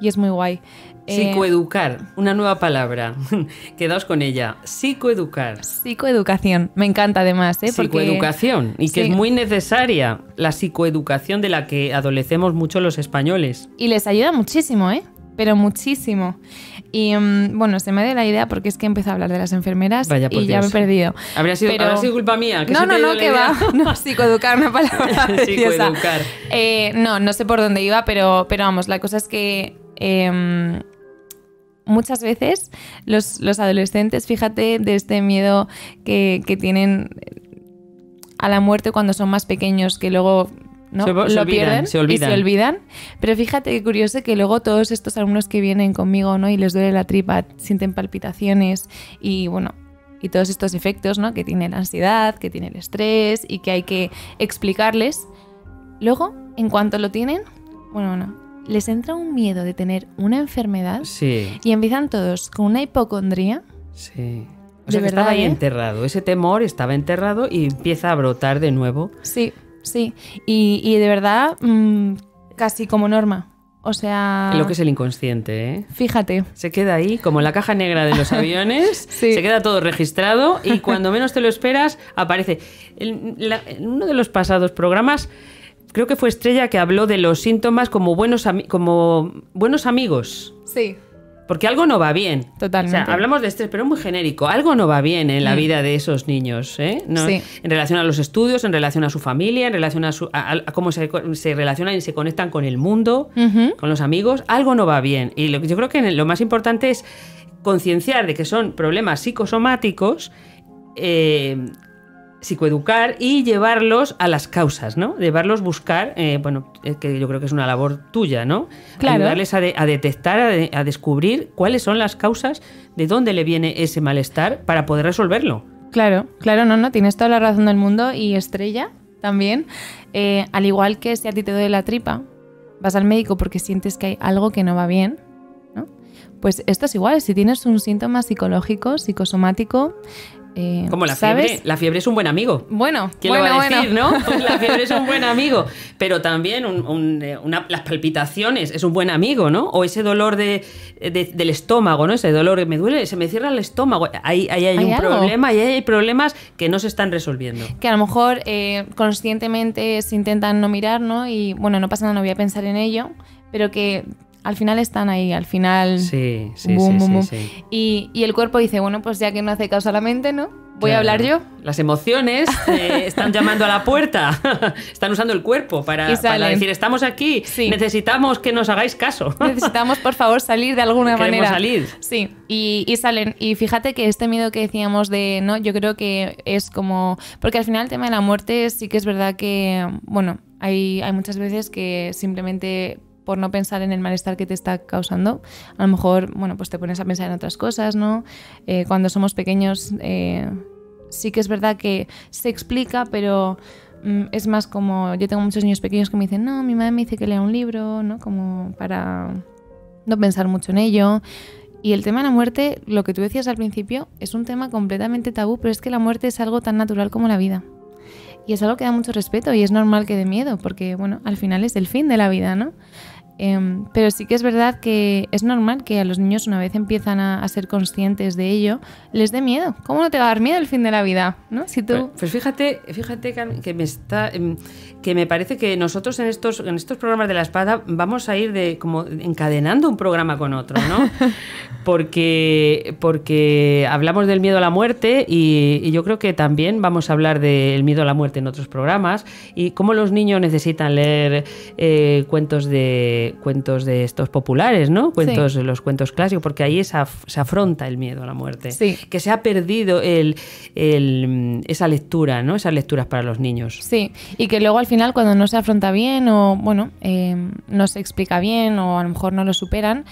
y es muy guay. Eh, Psicoeducar, una nueva palabra. Quedaos con ella. Psicoeducar. Psicoeducación. Me encanta además. ¿eh? Psicoeducación. y que es muy necesaria la psicoeducación de la que adolecemos mucho los españoles. Y les ayuda muchísimo, ¿eh? Pero muchísimo. Y mm, bueno, se me dio la idea porque es que empecé a hablar de las enfermeras y ya me he perdido. Habría sido, culpa mía. no, no, no, que va. No, psicoeducar, una palabra psicoeducar. Eh, no, no sé por dónde iba, pero, pero vamos, la cosa es que em, muchas veces los, adolescentes, fíjate, de este miedo que, tienen a la muerte cuando son más pequeños, que luego ¿no? lo pierden se olvidan. y se olvidan. Pero fíjate qué curioso que luego todos estos alumnos que vienen conmigo ¿no? y les duele la tripa, sienten palpitaciones y bueno, y todos estos efectos ¿no? que tiene la ansiedad, que tiene el estrés y que hay que explicarles. Luego, en cuanto lo tienen, bueno, bueno, les entra un miedo de tener una enfermedad y empiezan todos con una hipocondría. Sí. O sea, que estaba ahí ¿eh? enterrado. Ese temor estaba enterrado y empieza a brotar de nuevo. Sí, sí. Y, de verdad, mm, casi como norma. O sea. Lo que es el inconsciente, ¿eh? Fíjate. Se queda ahí, como la caja negra de los aviones. Se queda todo registrado y cuando menos te lo esperas, aparece. en uno de los pasados programas creo que fue Estrella que habló de los síntomas como buenos, como buenos amigos. Sí. Porque algo no va bien. Totalmente. O sea, hablamos de estrés, pero muy genérico. Algo no va bien en la mm. vida de esos niños, ¿eh? sí. En relación a los estudios, en relación a su familia, en relación a, su, cómo se, relacionan y se conectan con el mundo, con los amigos. Algo no va bien. Y lo, yo creo que lo más importante es concienciar de que son problemas psicosomáticos eh, psicoeducar y llevarlos a las causas, ¿no? Llevarlos buscar, eh, bueno, eh, que yo creo que es una labor tuya, ¿no? Claro. Ayudarles a, detectar, a, descubrir cuáles son las causas, de dónde le viene ese malestar para poder resolverlo. Claro, claro, no, no, tienes toda la razón del mundo y Estrella también, eh, al igual que si a ti te duele la tripa, vas al médico porque sientes que hay algo que no va bien, ¿no? Pues esto es igual, si tienes un síntoma psicológico, psicosomático, eh, Como la fiebre, la fiebre es un buen amigo. Bueno, ¿quién lo va a decir, no? Pues la fiebre es un buen amigo, pero también eh, las palpitaciones es un buen amigo, ¿no? O ese dolor de, del estómago, ¿no? Ese dolor que me duele, se me cierra el estómago. Ahí, hay, un problema y hay problemas que no se están resolviendo. Que a lo mejor eh, conscientemente se intentan no mirar, ¿no? Y bueno, no pasa nada, no voy a pensar en ello, pero que al final están ahí, al final. Sí, sí, sí, Y, el cuerpo dice, bueno, pues ya que no hace caso a la mente, ¿no? Voy a hablar yo. Las emociones eh, están llamando a la puerta, están usando el cuerpo para, decir, estamos aquí, necesitamos que nos hagáis caso. Necesitamos, por favor, salir de alguna Queremos manera. salir. Sí, y, y, salen. Y fíjate que este miedo que decíamos de, ¿no? Yo creo que es como... Porque al final el tema de la muerte sí que es verdad que, bueno, hay, hay muchas veces que simplemente por no pensar en el malestar que te está causando. A lo mejor, bueno, pues te pones a pensar en otras cosas, ¿no? Eh, cuando somos pequeños, eh, sí que es verdad que se explica, pero mm, es más como, yo tengo muchos niños pequeños que me dicen, no, mi madre me dice que lea un libro, ¿no? Como para no pensar mucho en ello. Y el tema de la muerte, lo que tú decías al principio, es un tema completamente tabú, pero es que la muerte es algo tan natural como la vida. Y es algo que da mucho respeto y es normal que dé miedo, porque bueno, al final es el fin de la vida, ¿no? Em, pero sí que es verdad que es normal que a los niños una vez empiezan a, ser conscientes de ello, les dé miedo. ¿Cómo no te va a dar miedo el fin de la vida? ¿no? Si tú... Pues, pues fíjate, fíjate que me está em, que me parece que nosotros en estos, en estos programas de la espada vamos a ir de como encadenando un programa con otro, ¿no? Porque, porque hablamos del miedo a la muerte y, yo creo que también vamos a hablar del miedo a la muerte en otros programas y cómo los niños necesitan leer eh, cuentos de cuentos de estos populares, ¿no? Cuentos, los cuentos clásicos, porque ahí se afronta el miedo a la muerte. Que se ha perdido el, esa lectura, ¿no? Esas lecturas para los niños. Sí, y que luego al final cuando no se afronta bien o, bueno, eh, no se explica bien o a lo mejor no lo superan,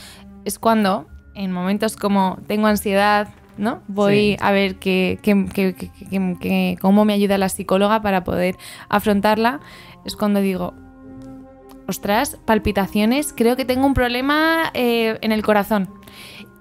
es cuando en momentos como tengo ansiedad, ¿no? Voy a ver que, cómo me ayuda la psicóloga para poder afrontarla. Es cuando digo, ostras, palpitaciones, creo que tengo un problema eh, en el corazón.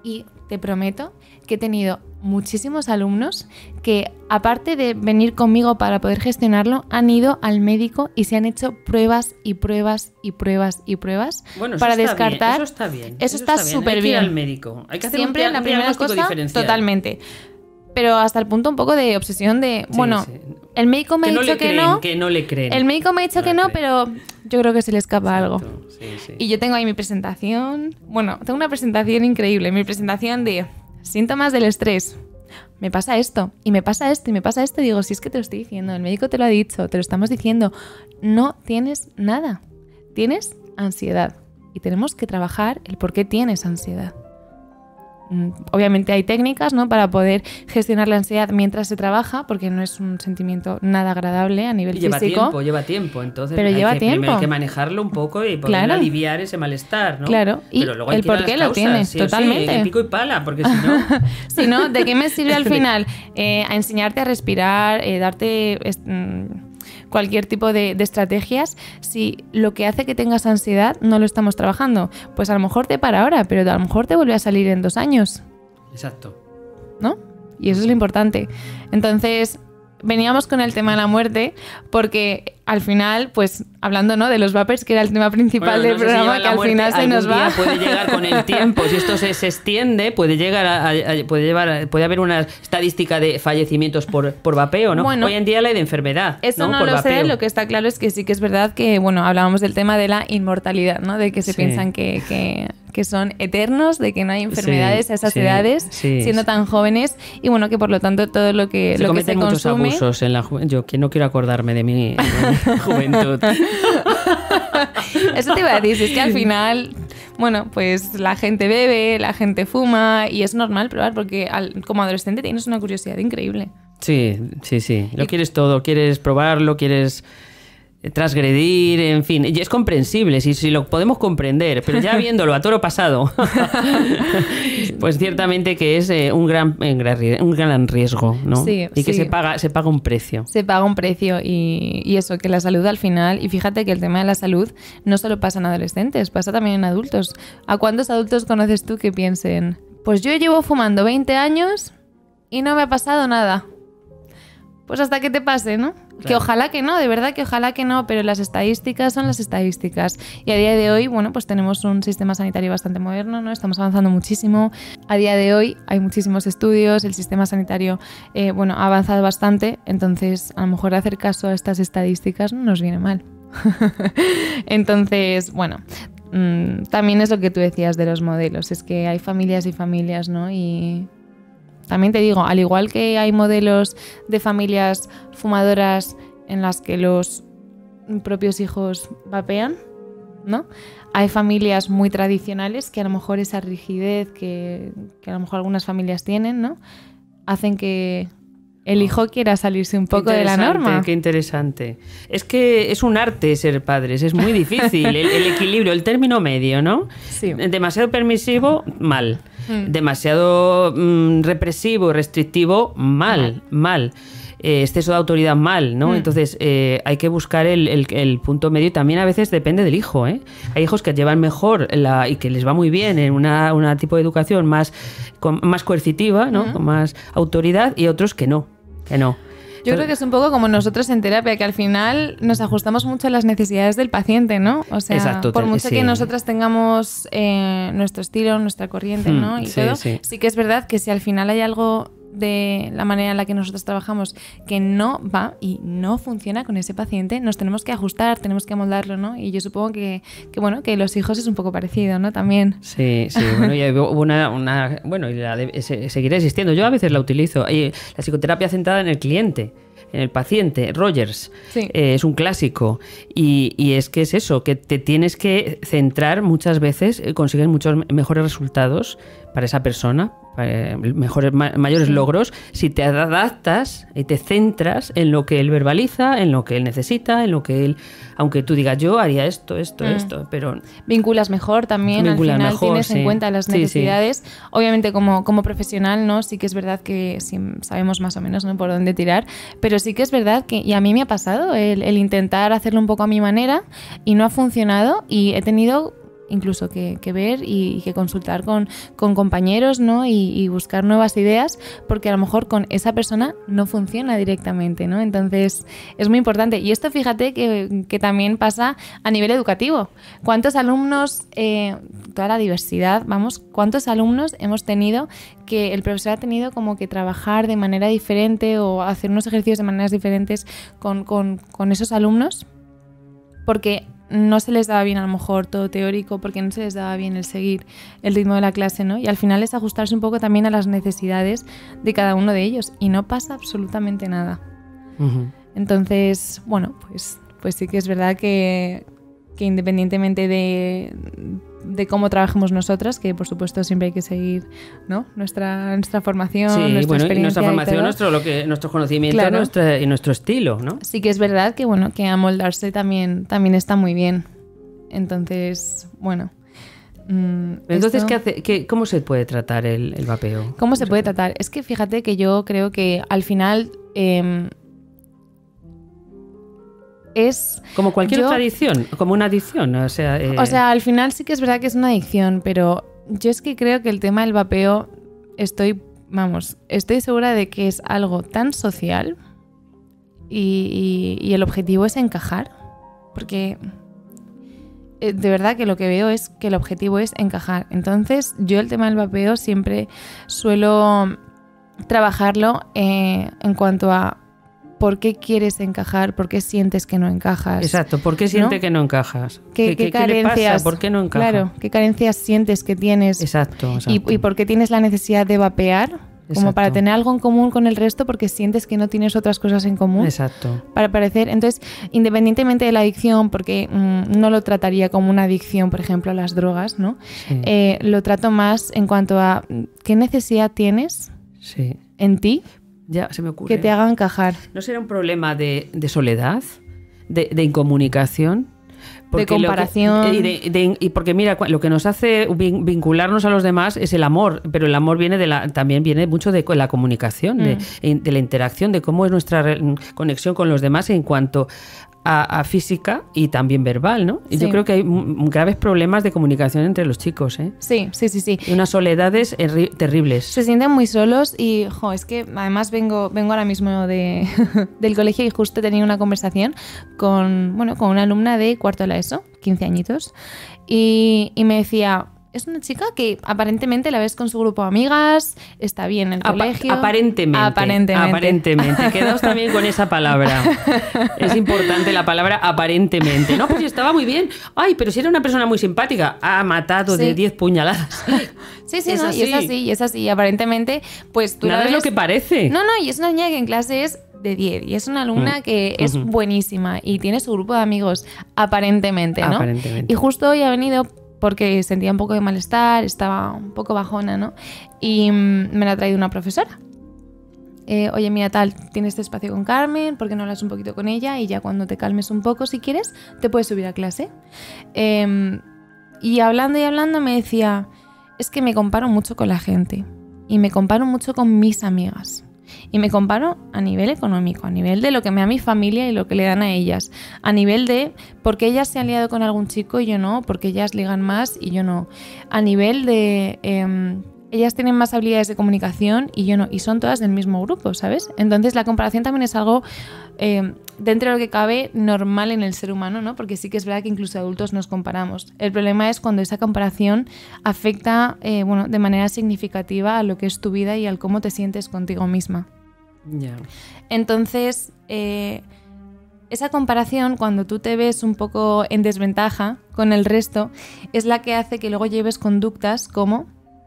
Y te prometo que he tenido muchísimos alumnos que, aparte de venir conmigo para poder gestionarlo, han ido al médico y se han hecho pruebas y pruebas y pruebas y pruebas para descartar. Eso está bien. Eso, está súper bien. Hay que ir al médico. Hay que hacer Siempre un, la primera cosa, totalmente. Pero hasta el punto un poco de obsesión de, bueno, el médico me ha dicho que no. Que no le creen. El médico me ha dicho que no, pero yo creo que se le escapa algo. Y yo tengo ahí mi presentación. Bueno, tengo una presentación increíble. Mi presentación de síntomas del estrés. Me pasa esto, y me pasa esto, y me pasa esto. Y digo, si es que te lo estoy diciendo, el médico te lo ha dicho, te lo estamos diciendo. No tienes nada. Tienes ansiedad. Y tenemos que trabajar el por qué tienes ansiedad. Mm, obviamente hay técnicas ¿no? para poder gestionar la ansiedad mientras se trabaja, porque no es un sentimiento nada agradable a nivel lleva físico. Lleva tiempo, lleva tiempo. Entonces pero hay lleva que, tiempo. hay que manejarlo un poco y poder aliviar ese malestar. ¿no? Claro, y el por qué lo tienes, totalmente. pico y pala, porque si no. si no, ¿de qué me sirve al final? Eh, a enseñarte a respirar, eh, darte. Mm, cualquier tipo de, estrategias si lo que hace que tengas ansiedad no lo estamos trabajando. Pues a lo mejor te para ahora, pero a lo mejor te vuelve a salir en dos años. Exacto. ¿No? Y eso es lo importante. Entonces, veníamos con el tema de la muerte porque al final, pues hablando ¿no? de los vapers, que era el tema principal del programa, que al final se nos va. Puede llegar con el tiempo, si esto se, extiende, puede llegar a, puede llevar, puede haber una estadística de fallecimientos por, por vapeo, ¿no? Hoy en día la de enfermedad. Eso no, lo sé, lo que está claro es que sí que es verdad que, bueno, hablábamos del tema de la inmortalidad, ¿no? De que se piensan que, que, son eternos, de que no hay enfermedades a esas edades, siendo tan jóvenes, y bueno, que por lo tanto todo lo que se lo que se muchos abusos en la Yo que no quiero acordarme de mi juventud. Eso te iba a decir, es que al final, bueno, pues la gente bebe, la gente fuma y es normal probar porque como adolescente tienes una curiosidad increíble. Sí, sí, sí. Lo quieres todo, quieres probarlo, quieres transgredir, en fin, y es comprensible, si, si lo podemos comprender, pero ya viéndolo a toro pasado, pues ciertamente que es eh, un, gran, un gran riesgo, ¿no? Sí, y que se, paga, se paga un precio. Se paga un precio y, y, eso, que la salud al final, y fíjate que el tema de la salud no solo pasa en adolescentes, pasa también en adultos. ¿A cuántos adultos conoces tú que piensen, pues yo llevo fumando 20 años y no me ha pasado nada? Pues hasta que te pase, ¿no? Que ojalá que no, de verdad que ojalá que no, pero las estadísticas son las estadísticas. Y a día de hoy, bueno, pues tenemos un sistema sanitario bastante moderno, ¿no? Estamos avanzando muchísimo. A día de hoy hay muchísimos estudios, el sistema sanitario, eh, bueno, ha avanzado bastante, entonces a lo mejor hacer caso a estas estadísticas no nos viene mal. entonces, bueno, mm, también es lo que tú decías de los modelos, es que hay familias y familias, ¿no? Y también te digo, al igual que hay modelos de familias fumadoras en las que los propios hijos vapean, ¿no? Hay familias muy tradicionales que a lo mejor esa rigidez que, a lo mejor algunas familias tienen, ¿no? Hacen que el hijo quiera salirse un poco de la norma. Qué interesante. Es que es un arte ser padres, es muy difícil. el, el equilibrio, el término medio, ¿no? Sí. Demasiado permisivo, mal. Mm. demasiado mm, represivo, restrictivo, mal, mal. Eh, exceso de autoridad mal, ¿no? Mm. Entonces eh, hay que buscar el, punto medio y también a veces depende del hijo, ¿eh? Hay hijos que llevan mejor la, y que les va muy bien en una, tipo de educación más, más coercitiva, ¿no? Con más autoridad y otros que no, que no. Yo creo que es un poco como nosotros en terapia, que al final nos ajustamos mucho a las necesidades del paciente, ¿no? O sea, por mucho que nosotras tengamos eh, nuestro estilo, nuestra corriente, hmm, ¿no? Y todo, sí que es verdad que si al final hay algo de la manera en la que nosotros trabajamos que no va y no funciona con ese paciente, nos tenemos que ajustar, tenemos que moldarlo, ¿no? Y yo supongo que, que bueno, que los hijos es un poco parecido, ¿no? También. Sí, sí, bueno, y una, una, bueno, y seguirá existiendo. Yo a veces la utilizo. la psicoterapia centrada en el cliente en el paciente, Rogers, eh, es un clásico. Y, y, es que es eso, que te tienes que centrar muchas veces, eh, consigues muchos mejores resultados para esa persona, eh, mejores, mayores logros, si te adaptas y te centras en lo que él verbaliza, en lo que él necesita, en lo que él, aunque tú digas yo haría esto, esto, mm. esto, pero vinculas mejor también, al final tienes en cuenta las necesidades. Obviamente como, como profesional, ¿no? Sí que es verdad que sabemos más o menos ¿no? por dónde tirar, pero sí que es verdad que, y a mí me ha pasado el, el intentar hacerlo un poco a mi manera y no ha funcionado y he tenido incluso que, ver y, que consultar con, compañeros ¿no? Y, buscar nuevas ideas, porque a lo mejor con esa persona no funciona directamente. ¿no? Entonces es muy importante. Y esto fíjate que, también pasa a nivel educativo. ¿Cuántos alumnos, eh, toda la diversidad, vamos, cuántos alumnos hemos tenido que el profesor ha tenido como que trabajar de manera diferente o hacer unos ejercicios de maneras diferentes con, con esos alumnos? Porque no se les daba bien a lo mejor todo teórico porque no se les daba bien el seguir el ritmo de la clase, ¿no? Y al final es ajustarse un poco también a las necesidades de cada uno de ellos y no pasa absolutamente nada. Entonces, bueno, pues, pues sí que es verdad que, que independientemente de, de cómo trabajemos nosotras, que por supuesto siempre hay que seguir ¿no? nuestra, nuestra formación, nuestra experiencia. nuestra formación, nuestro, lo que, nuestro conocimiento y nuestro estilo, ¿no? Sí que es verdad que bueno, que amoldarse también, también está muy bien. Entonces, bueno. Mm, Entonces, ¿qué hace, ¿cómo se puede tratar el, vapeo? ¿Cómo se puede tratar? Es que fíjate que yo creo que al final em, es... Como cualquier otra adicción, como una adicción. O sea, eh, o sea, al final sí que es verdad que es una adicción, pero yo es que creo que el tema del vapeo, estoy, vamos, estoy segura de que es algo tan social y, el objetivo es encajar, porque eh, de verdad que lo que veo es que el objetivo es encajar. Entonces, yo el tema del vapeo siempre suelo trabajarlo eh, en cuanto a por qué quieres encajar, por qué sientes que no encajas. Exacto, ¿por qué sientes que no encajas? ¿Qué, carencias, ¿Por qué no encajas? Claro, ¿qué carencias sientes que tienes? Exacto, Y, por qué tienes la necesidad de vapear? Como para tener algo en común con el resto porque sientes que no tienes otras cosas en común. Exacto. Para parecer. Entonces, independientemente de la adicción, porque mm, no lo trataría como una adicción, por ejemplo, a las drogas, ¿no? Eh, lo trato más en cuanto a mm, qué necesidad tienes en ti ya, se me ocurre. Que te haga encajar. ¿No será un problema de, soledad? De, incomunicación? de comparación. y, porque mira, lo que nos hace vincularnos a los demás es el amor, pero el amor viene de la, también viene mucho de la comunicación, de, mm. de, la interacción, de cómo es nuestra conexión con los demás en cuanto a, física y también verbal, ¿no? Y yo creo que hay graves problemas de comunicación entre los chicos, ¿eh? Sí, sí, sí, sí. Y unas soledades terribles. Se sienten muy solos y, jo, es que además vengo, vengo ahora mismo de, del colegio y justo he tenido una conversación con, bueno, con una alumna de cuarto de la ESO, 15 añitos, y, y me decía, es una chica que aparentemente la ves con su grupo de amigas, está bien en el colegio. Aparentemente. Aparentemente. Aparentemente. Quedaos también con esa palabra. es importante la palabra aparentemente. No, pues estaba muy bien. Ay, pero si era una persona muy simpática, ha matado de 10 puñaladas. Sí, sí, y es así, y es así. Y aparentemente, pues tú Nada es lo que parece. No, no, y es una niña que en clase es de 10 y es una alumna mm. que es buenísima y tiene su grupo de amigos, aparentemente, ¿no? Aparentemente. Y justo hoy ha venido porque sentía un poco de malestar, estaba un poco bajona, ¿no? Y mm, me la ha traído una profesora. Eh, Oye, mira, tal, tienes este espacio con Carmen, ¿por qué no hablas un poquito con ella? Y ya cuando te calmes un poco, si quieres, te puedes subir a clase. Em, y hablando y hablando me decía, es que me comparo mucho con la gente y me comparo mucho con mis amigas. Y me comparo a nivel económico, a nivel de lo que me da mi familia y lo que le dan a ellas, a nivel de por qué ellas se han liado con algún chico y yo no, porque ellas ligan más y yo no, a nivel de em, ellas tienen más habilidades de comunicación y yo no, y son todas del mismo grupo, ¿sabes? Entonces la comparación también es algo, eh, dentro de lo que cabe, normal en el ser humano, ¿no? Porque sí que es verdad que incluso adultos nos comparamos. El problema es cuando esa comparación afecta, eh, bueno, de manera significativa a lo que es tu vida y al cómo te sientes contigo misma. Ya. Entonces, eh, esa comparación, cuando tú te ves un poco en desventaja con el resto, es la que hace que luego lleves conductas como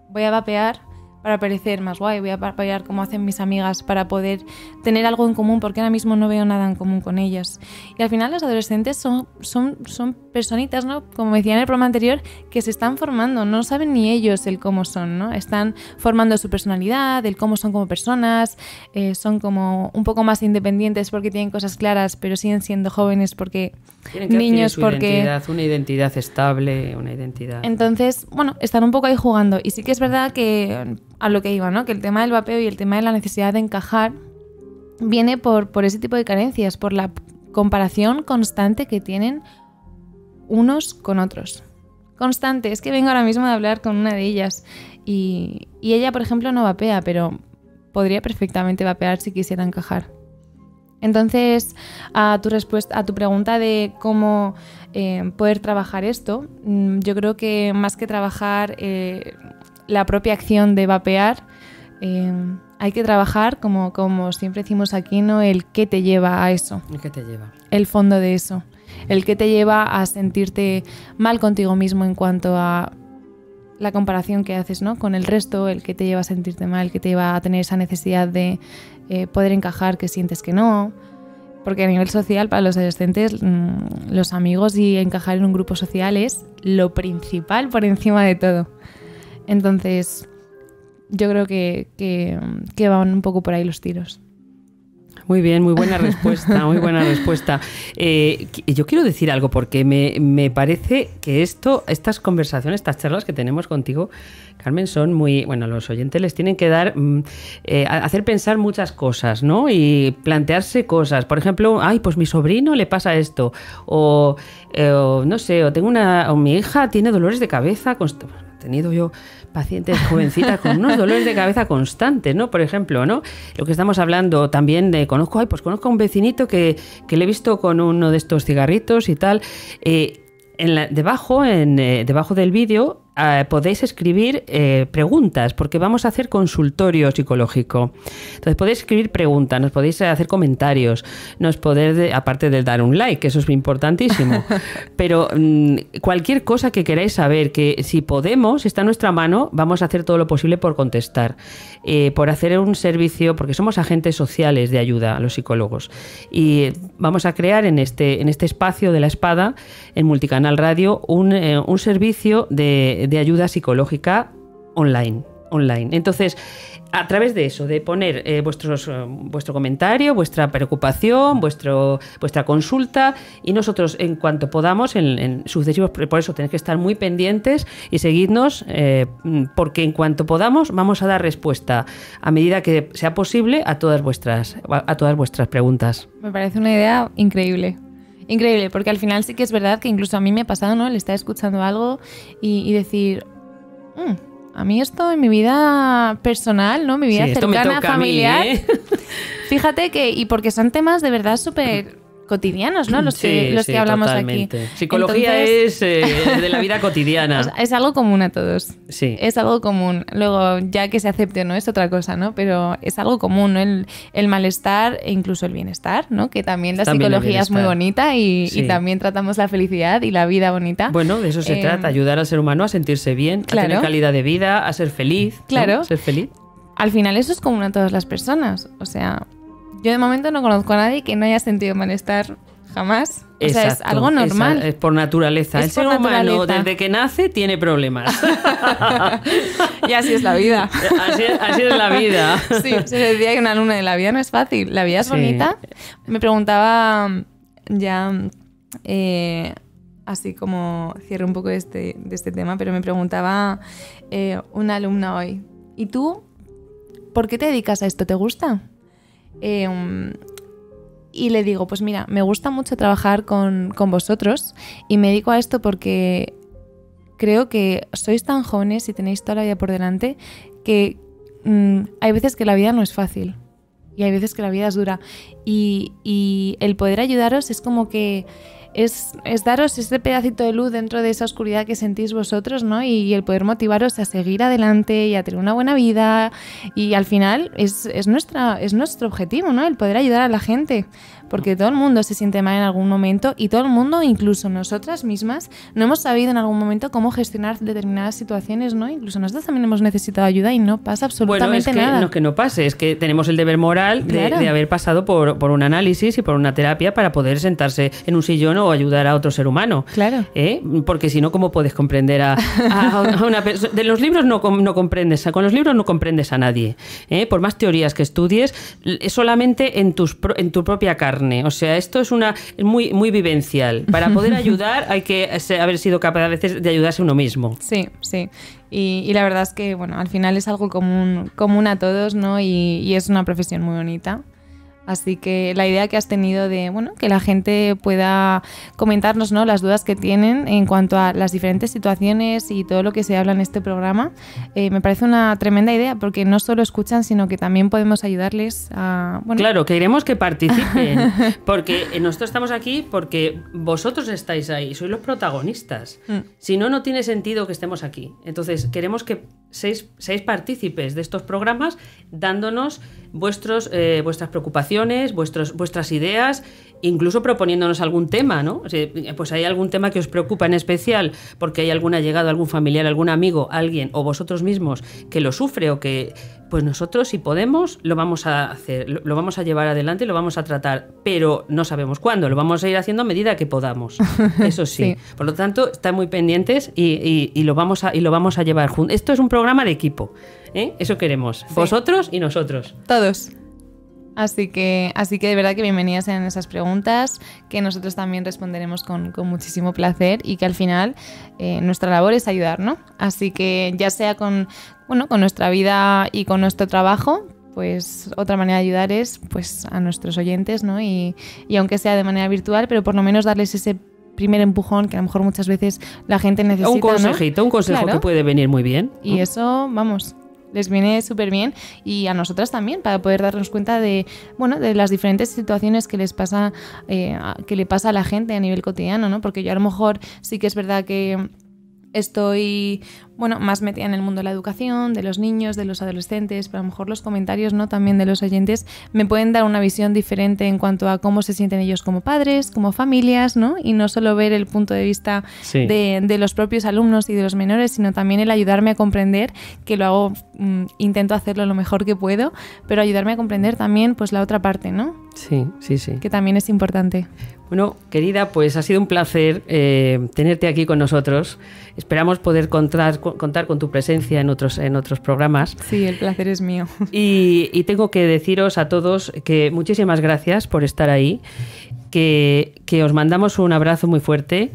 voy a vapear para parecer más guay, voy a vapear como hacen mis amigas para poder tener algo en común, porque ahora mismo no veo nada en común con ellas. Y al final los adolescentes son, son, son personitas, ¿no? Como decía en el programa anterior, que se están formando, no saben ni ellos el cómo son, ¿no? Están formando su personalidad, el cómo son como personas, eh, son como un poco más independientes porque tienen cosas claras, pero siguen siendo jóvenes porque tienen niños porque identidad, una identidad estable, una identidad. Entonces, bueno, están un poco ahí jugando y sí que es verdad que a lo que iba, ¿no? Que el tema del vapeo y el tema de la necesidad de encajar viene por, por ese tipo de carencias, por la comparación constante que tienen unos con otros. Constante, es que vengo ahora mismo de hablar con una de ellas y, ella, por ejemplo, no vapea, pero podría perfectamente vapear si quisiera encajar. Entonces, a tu respuesta, a tu pregunta de cómo eh, poder trabajar esto, mm, yo creo que más que trabajar eh, la propia acción de vapear, eh, hay que trabajar, como, como siempre decimos aquí, ¿no? El qué te lleva a eso. El qué te lleva. El fondo de eso el que te lleva a sentirte mal contigo mismo en cuanto a la comparación que haces ¿no? con el resto, el que te lleva a sentirte mal, el que te lleva a tener esa necesidad de eh, poder encajar que sientes que no. Porque a nivel social, para los adolescentes, mm, los amigos y encajar en un grupo social es lo principal por encima de todo. Entonces, yo creo que, que van un poco por ahí los tiros. Muy bien, muy buena respuesta, muy buena respuesta. Eh, yo quiero decir algo porque me, parece que esto, estas conversaciones, estas charlas que tenemos contigo, Carmen, son muy, bueno, los oyentes les tienen que dar, mm, eh, hacer pensar muchas cosas, ¿no? Y plantearse cosas. Por ejemplo, ay, pues mi sobrino le pasa esto, o, eh, no sé, o tengo una, o mi hija tiene dolores de cabeza, tenido yo pacientes jovencitas con unos dolores de cabeza constantes, ¿no? Por ejemplo, ¿no? Lo que estamos hablando también de, conozco, ay, pues conozco a un vecinito que, que le he visto con uno de estos cigarritos y tal. Eh, en debajo, en, eh, debajo del vídeo eh, podéis escribir eh, preguntas, porque vamos a hacer consultorio psicológico. Entonces podéis escribir preguntas, nos podéis hacer comentarios, nos podéis, aparte de dar un like, eso es importantísimo. Pero mm, cualquier cosa que queráis saber, que si podemos, está en nuestra mano, vamos a hacer todo lo posible por contestar, eh, por hacer un servicio, porque somos agentes sociales de ayuda a los psicólogos. Y vamos a crear en este, en este espacio de la espada, en Multicanal Radio, un, un servicio de de ayuda psicológica online. online. Entonces, a través de eso, de poner eh, vuestros, eh, vuestro comentario, vuestra preocupación, vuestro, vuestra consulta y nosotros en cuanto podamos, en, sucesivos, por eso tenéis que estar muy pendientes y seguidnos eh, porque en cuanto podamos vamos a dar respuesta a medida que sea posible a todas vuestras, a todas vuestras preguntas. Me parece una idea increíble. Increíble, porque al final sí que es verdad que incluso a mí me ha pasado, ¿no? Le estar escuchando algo y, decir, mm, a mí esto en mi vida personal, ¿no? Mi vida cercana, familiar. ¿eh? Fíjate que, y porque son temas de verdad súper cotidianos, ¿no? Los que, los que hablamos aquí. Psicología es eh, de la vida cotidiana. es algo común a todos. Sí. Es algo común. Luego, ya que se acepte, no es otra cosa, ¿no? Pero es algo común, ¿no? El, malestar e incluso el bienestar, ¿no? Que también la psicología es muy bonita y, también tratamos la felicidad y la vida bonita. Bueno, de eso se eh, trata, ayudar al ser humano a sentirse bien, a tener calidad de vida, a ser feliz. Claro. Ser feliz. Al final eso es común a todas las personas. O sea, yo de momento no conozco a nadie que no haya sentido malestar jamás. O sea, es algo normal. Es, por naturaleza. el ser humano, desde que nace, tiene problemas. y así es la vida. Así, es la vida. Sí, se decía que una luna de la vida no es fácil. La vida es bonita. Me preguntaba ya, eh, así como cierro un poco de este, de este tema, pero me preguntaba eh, una alumna hoy, ¿y tú por qué te dedicas a esto? ¿Te gusta? Em, y le digo, pues mira, me gusta mucho trabajar con, vosotros y me dedico a esto porque creo que sois tan jóvenes y tenéis toda la vida por delante que mm, hay veces que la vida no es fácil y hay veces que la vida es dura. Y, y el poder ayudaros es como que es, daros ese pedacito de luz dentro de esa oscuridad que sentís vosotros, ¿no? Y, el poder motivaros a seguir adelante y a tener una buena vida. Y al final es, nuestra, es nuestro objetivo, ¿no? El poder ayudar a la gente porque todo el mundo se siente mal en algún momento y todo el mundo, incluso nosotras mismas, no hemos sabido en algún momento cómo gestionar determinadas situaciones, ¿no? Incluso nosotros también hemos necesitado ayuda y no pasa absolutamente bueno, es que, No que no pase, es que tenemos el deber moral de, haber pasado por, por, un análisis y por una terapia para poder sentarse en un sillón o ayudar a otro ser humano. Claro. ¿Eh? Porque si no, ¿cómo puedes comprender a, una persona? De los libros no, no comprendes, con los libros no comprendes a nadie. ¿eh? Por más teorías que estudies, es solamente en, tus, en tu propia carne o sea, esto es una muy, muy vivencial. Para poder ayudar hay que haber sido capaz a veces de ayudarse uno mismo. Sí, sí. Y, la verdad es que, bueno, al final es algo común, común a todos, ¿no? y es una profesión muy bonita. Así que la idea que has tenido de bueno, que la gente pueda comentarnos ¿no? las dudas que tienen en cuanto a las diferentes situaciones y todo lo que se habla en este programa, eh, me parece una tremenda idea porque no solo escuchan, sino que también podemos ayudarles a... claro, queremos que participen, porque nosotros estamos aquí porque vosotros estáis ahí, sois los protagonistas. Mm. Si no, no tiene sentido que estemos aquí. Entonces, queremos que seáis, partícipes de estos programas dándonos vuestros, eh, vuestras preocupaciones, vuestros, vuestras ideas, incluso proponiéndonos algún tema, ¿no? pues hay algún tema que os preocupa en especial porque hay algún allegado, algún familiar, algún amigo, alguien o vosotros mismos que lo sufre o que pues nosotros si podemos lo vamos a hacer, lo vamos a llevar adelante, lo vamos a tratar, pero no sabemos cuándo, lo vamos a ir haciendo a medida que podamos. Eso sí. Por lo tanto, están muy pendientes y, lo vamos a, y lo vamos a llevar juntos. Esto es un programa de equipo. ¿eh? Eso queremos. Vosotros y nosotros. Todos. Así que, así que de verdad que bienvenidas sean esas preguntas, que nosotros también responderemos con, muchísimo placer y que al final eh, nuestra labor es ayudar, ¿no? Así que ya sea con, bueno, con nuestra vida y con nuestro trabajo, pues otra manera de ayudar es pues a nuestros oyentes, ¿no? Y, aunque sea de manera virtual, pero por lo menos darles ese primer empujón que a lo mejor muchas veces la gente necesita. Un consejito, un consejo que puede venir muy bien. Y eso, vamos, les viene súper bien y a nosotras también para poder darnos cuenta de bueno de las diferentes situaciones que les pasa eh, que le pasa a la gente a nivel cotidiano no porque yo a lo mejor sí que es verdad que estoy bueno, más metida en el mundo de la educación, de los niños, de los adolescentes, pero a lo mejor los comentarios ¿no? también de los oyentes me pueden dar una visión diferente en cuanto a cómo se sienten ellos como padres, como familias, ¿no? Y no solo ver el punto de vista de, los propios alumnos y de los menores, sino también el ayudarme a comprender, que lo hago, mm, intento hacerlo lo mejor que puedo, pero ayudarme a comprender también pues la otra parte, ¿no? Sí, sí, sí. Que también es importante. Bueno, querida, pues ha sido un placer eh, tenerte aquí con nosotros. Esperamos poder contar, contar con tu presencia en otros, en otros programas. Sí, el placer es mío. Y, tengo que deciros a todos que muchísimas gracias por estar ahí, que, que os mandamos un abrazo muy fuerte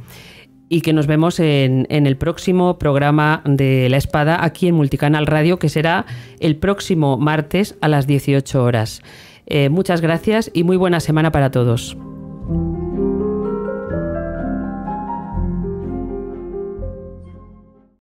y que nos vemos en, en, el próximo programa de La Espada aquí en Multicanal Radio, que será el próximo martes a las 18 horas. Eh, muchas gracias y muy buena semana para todos.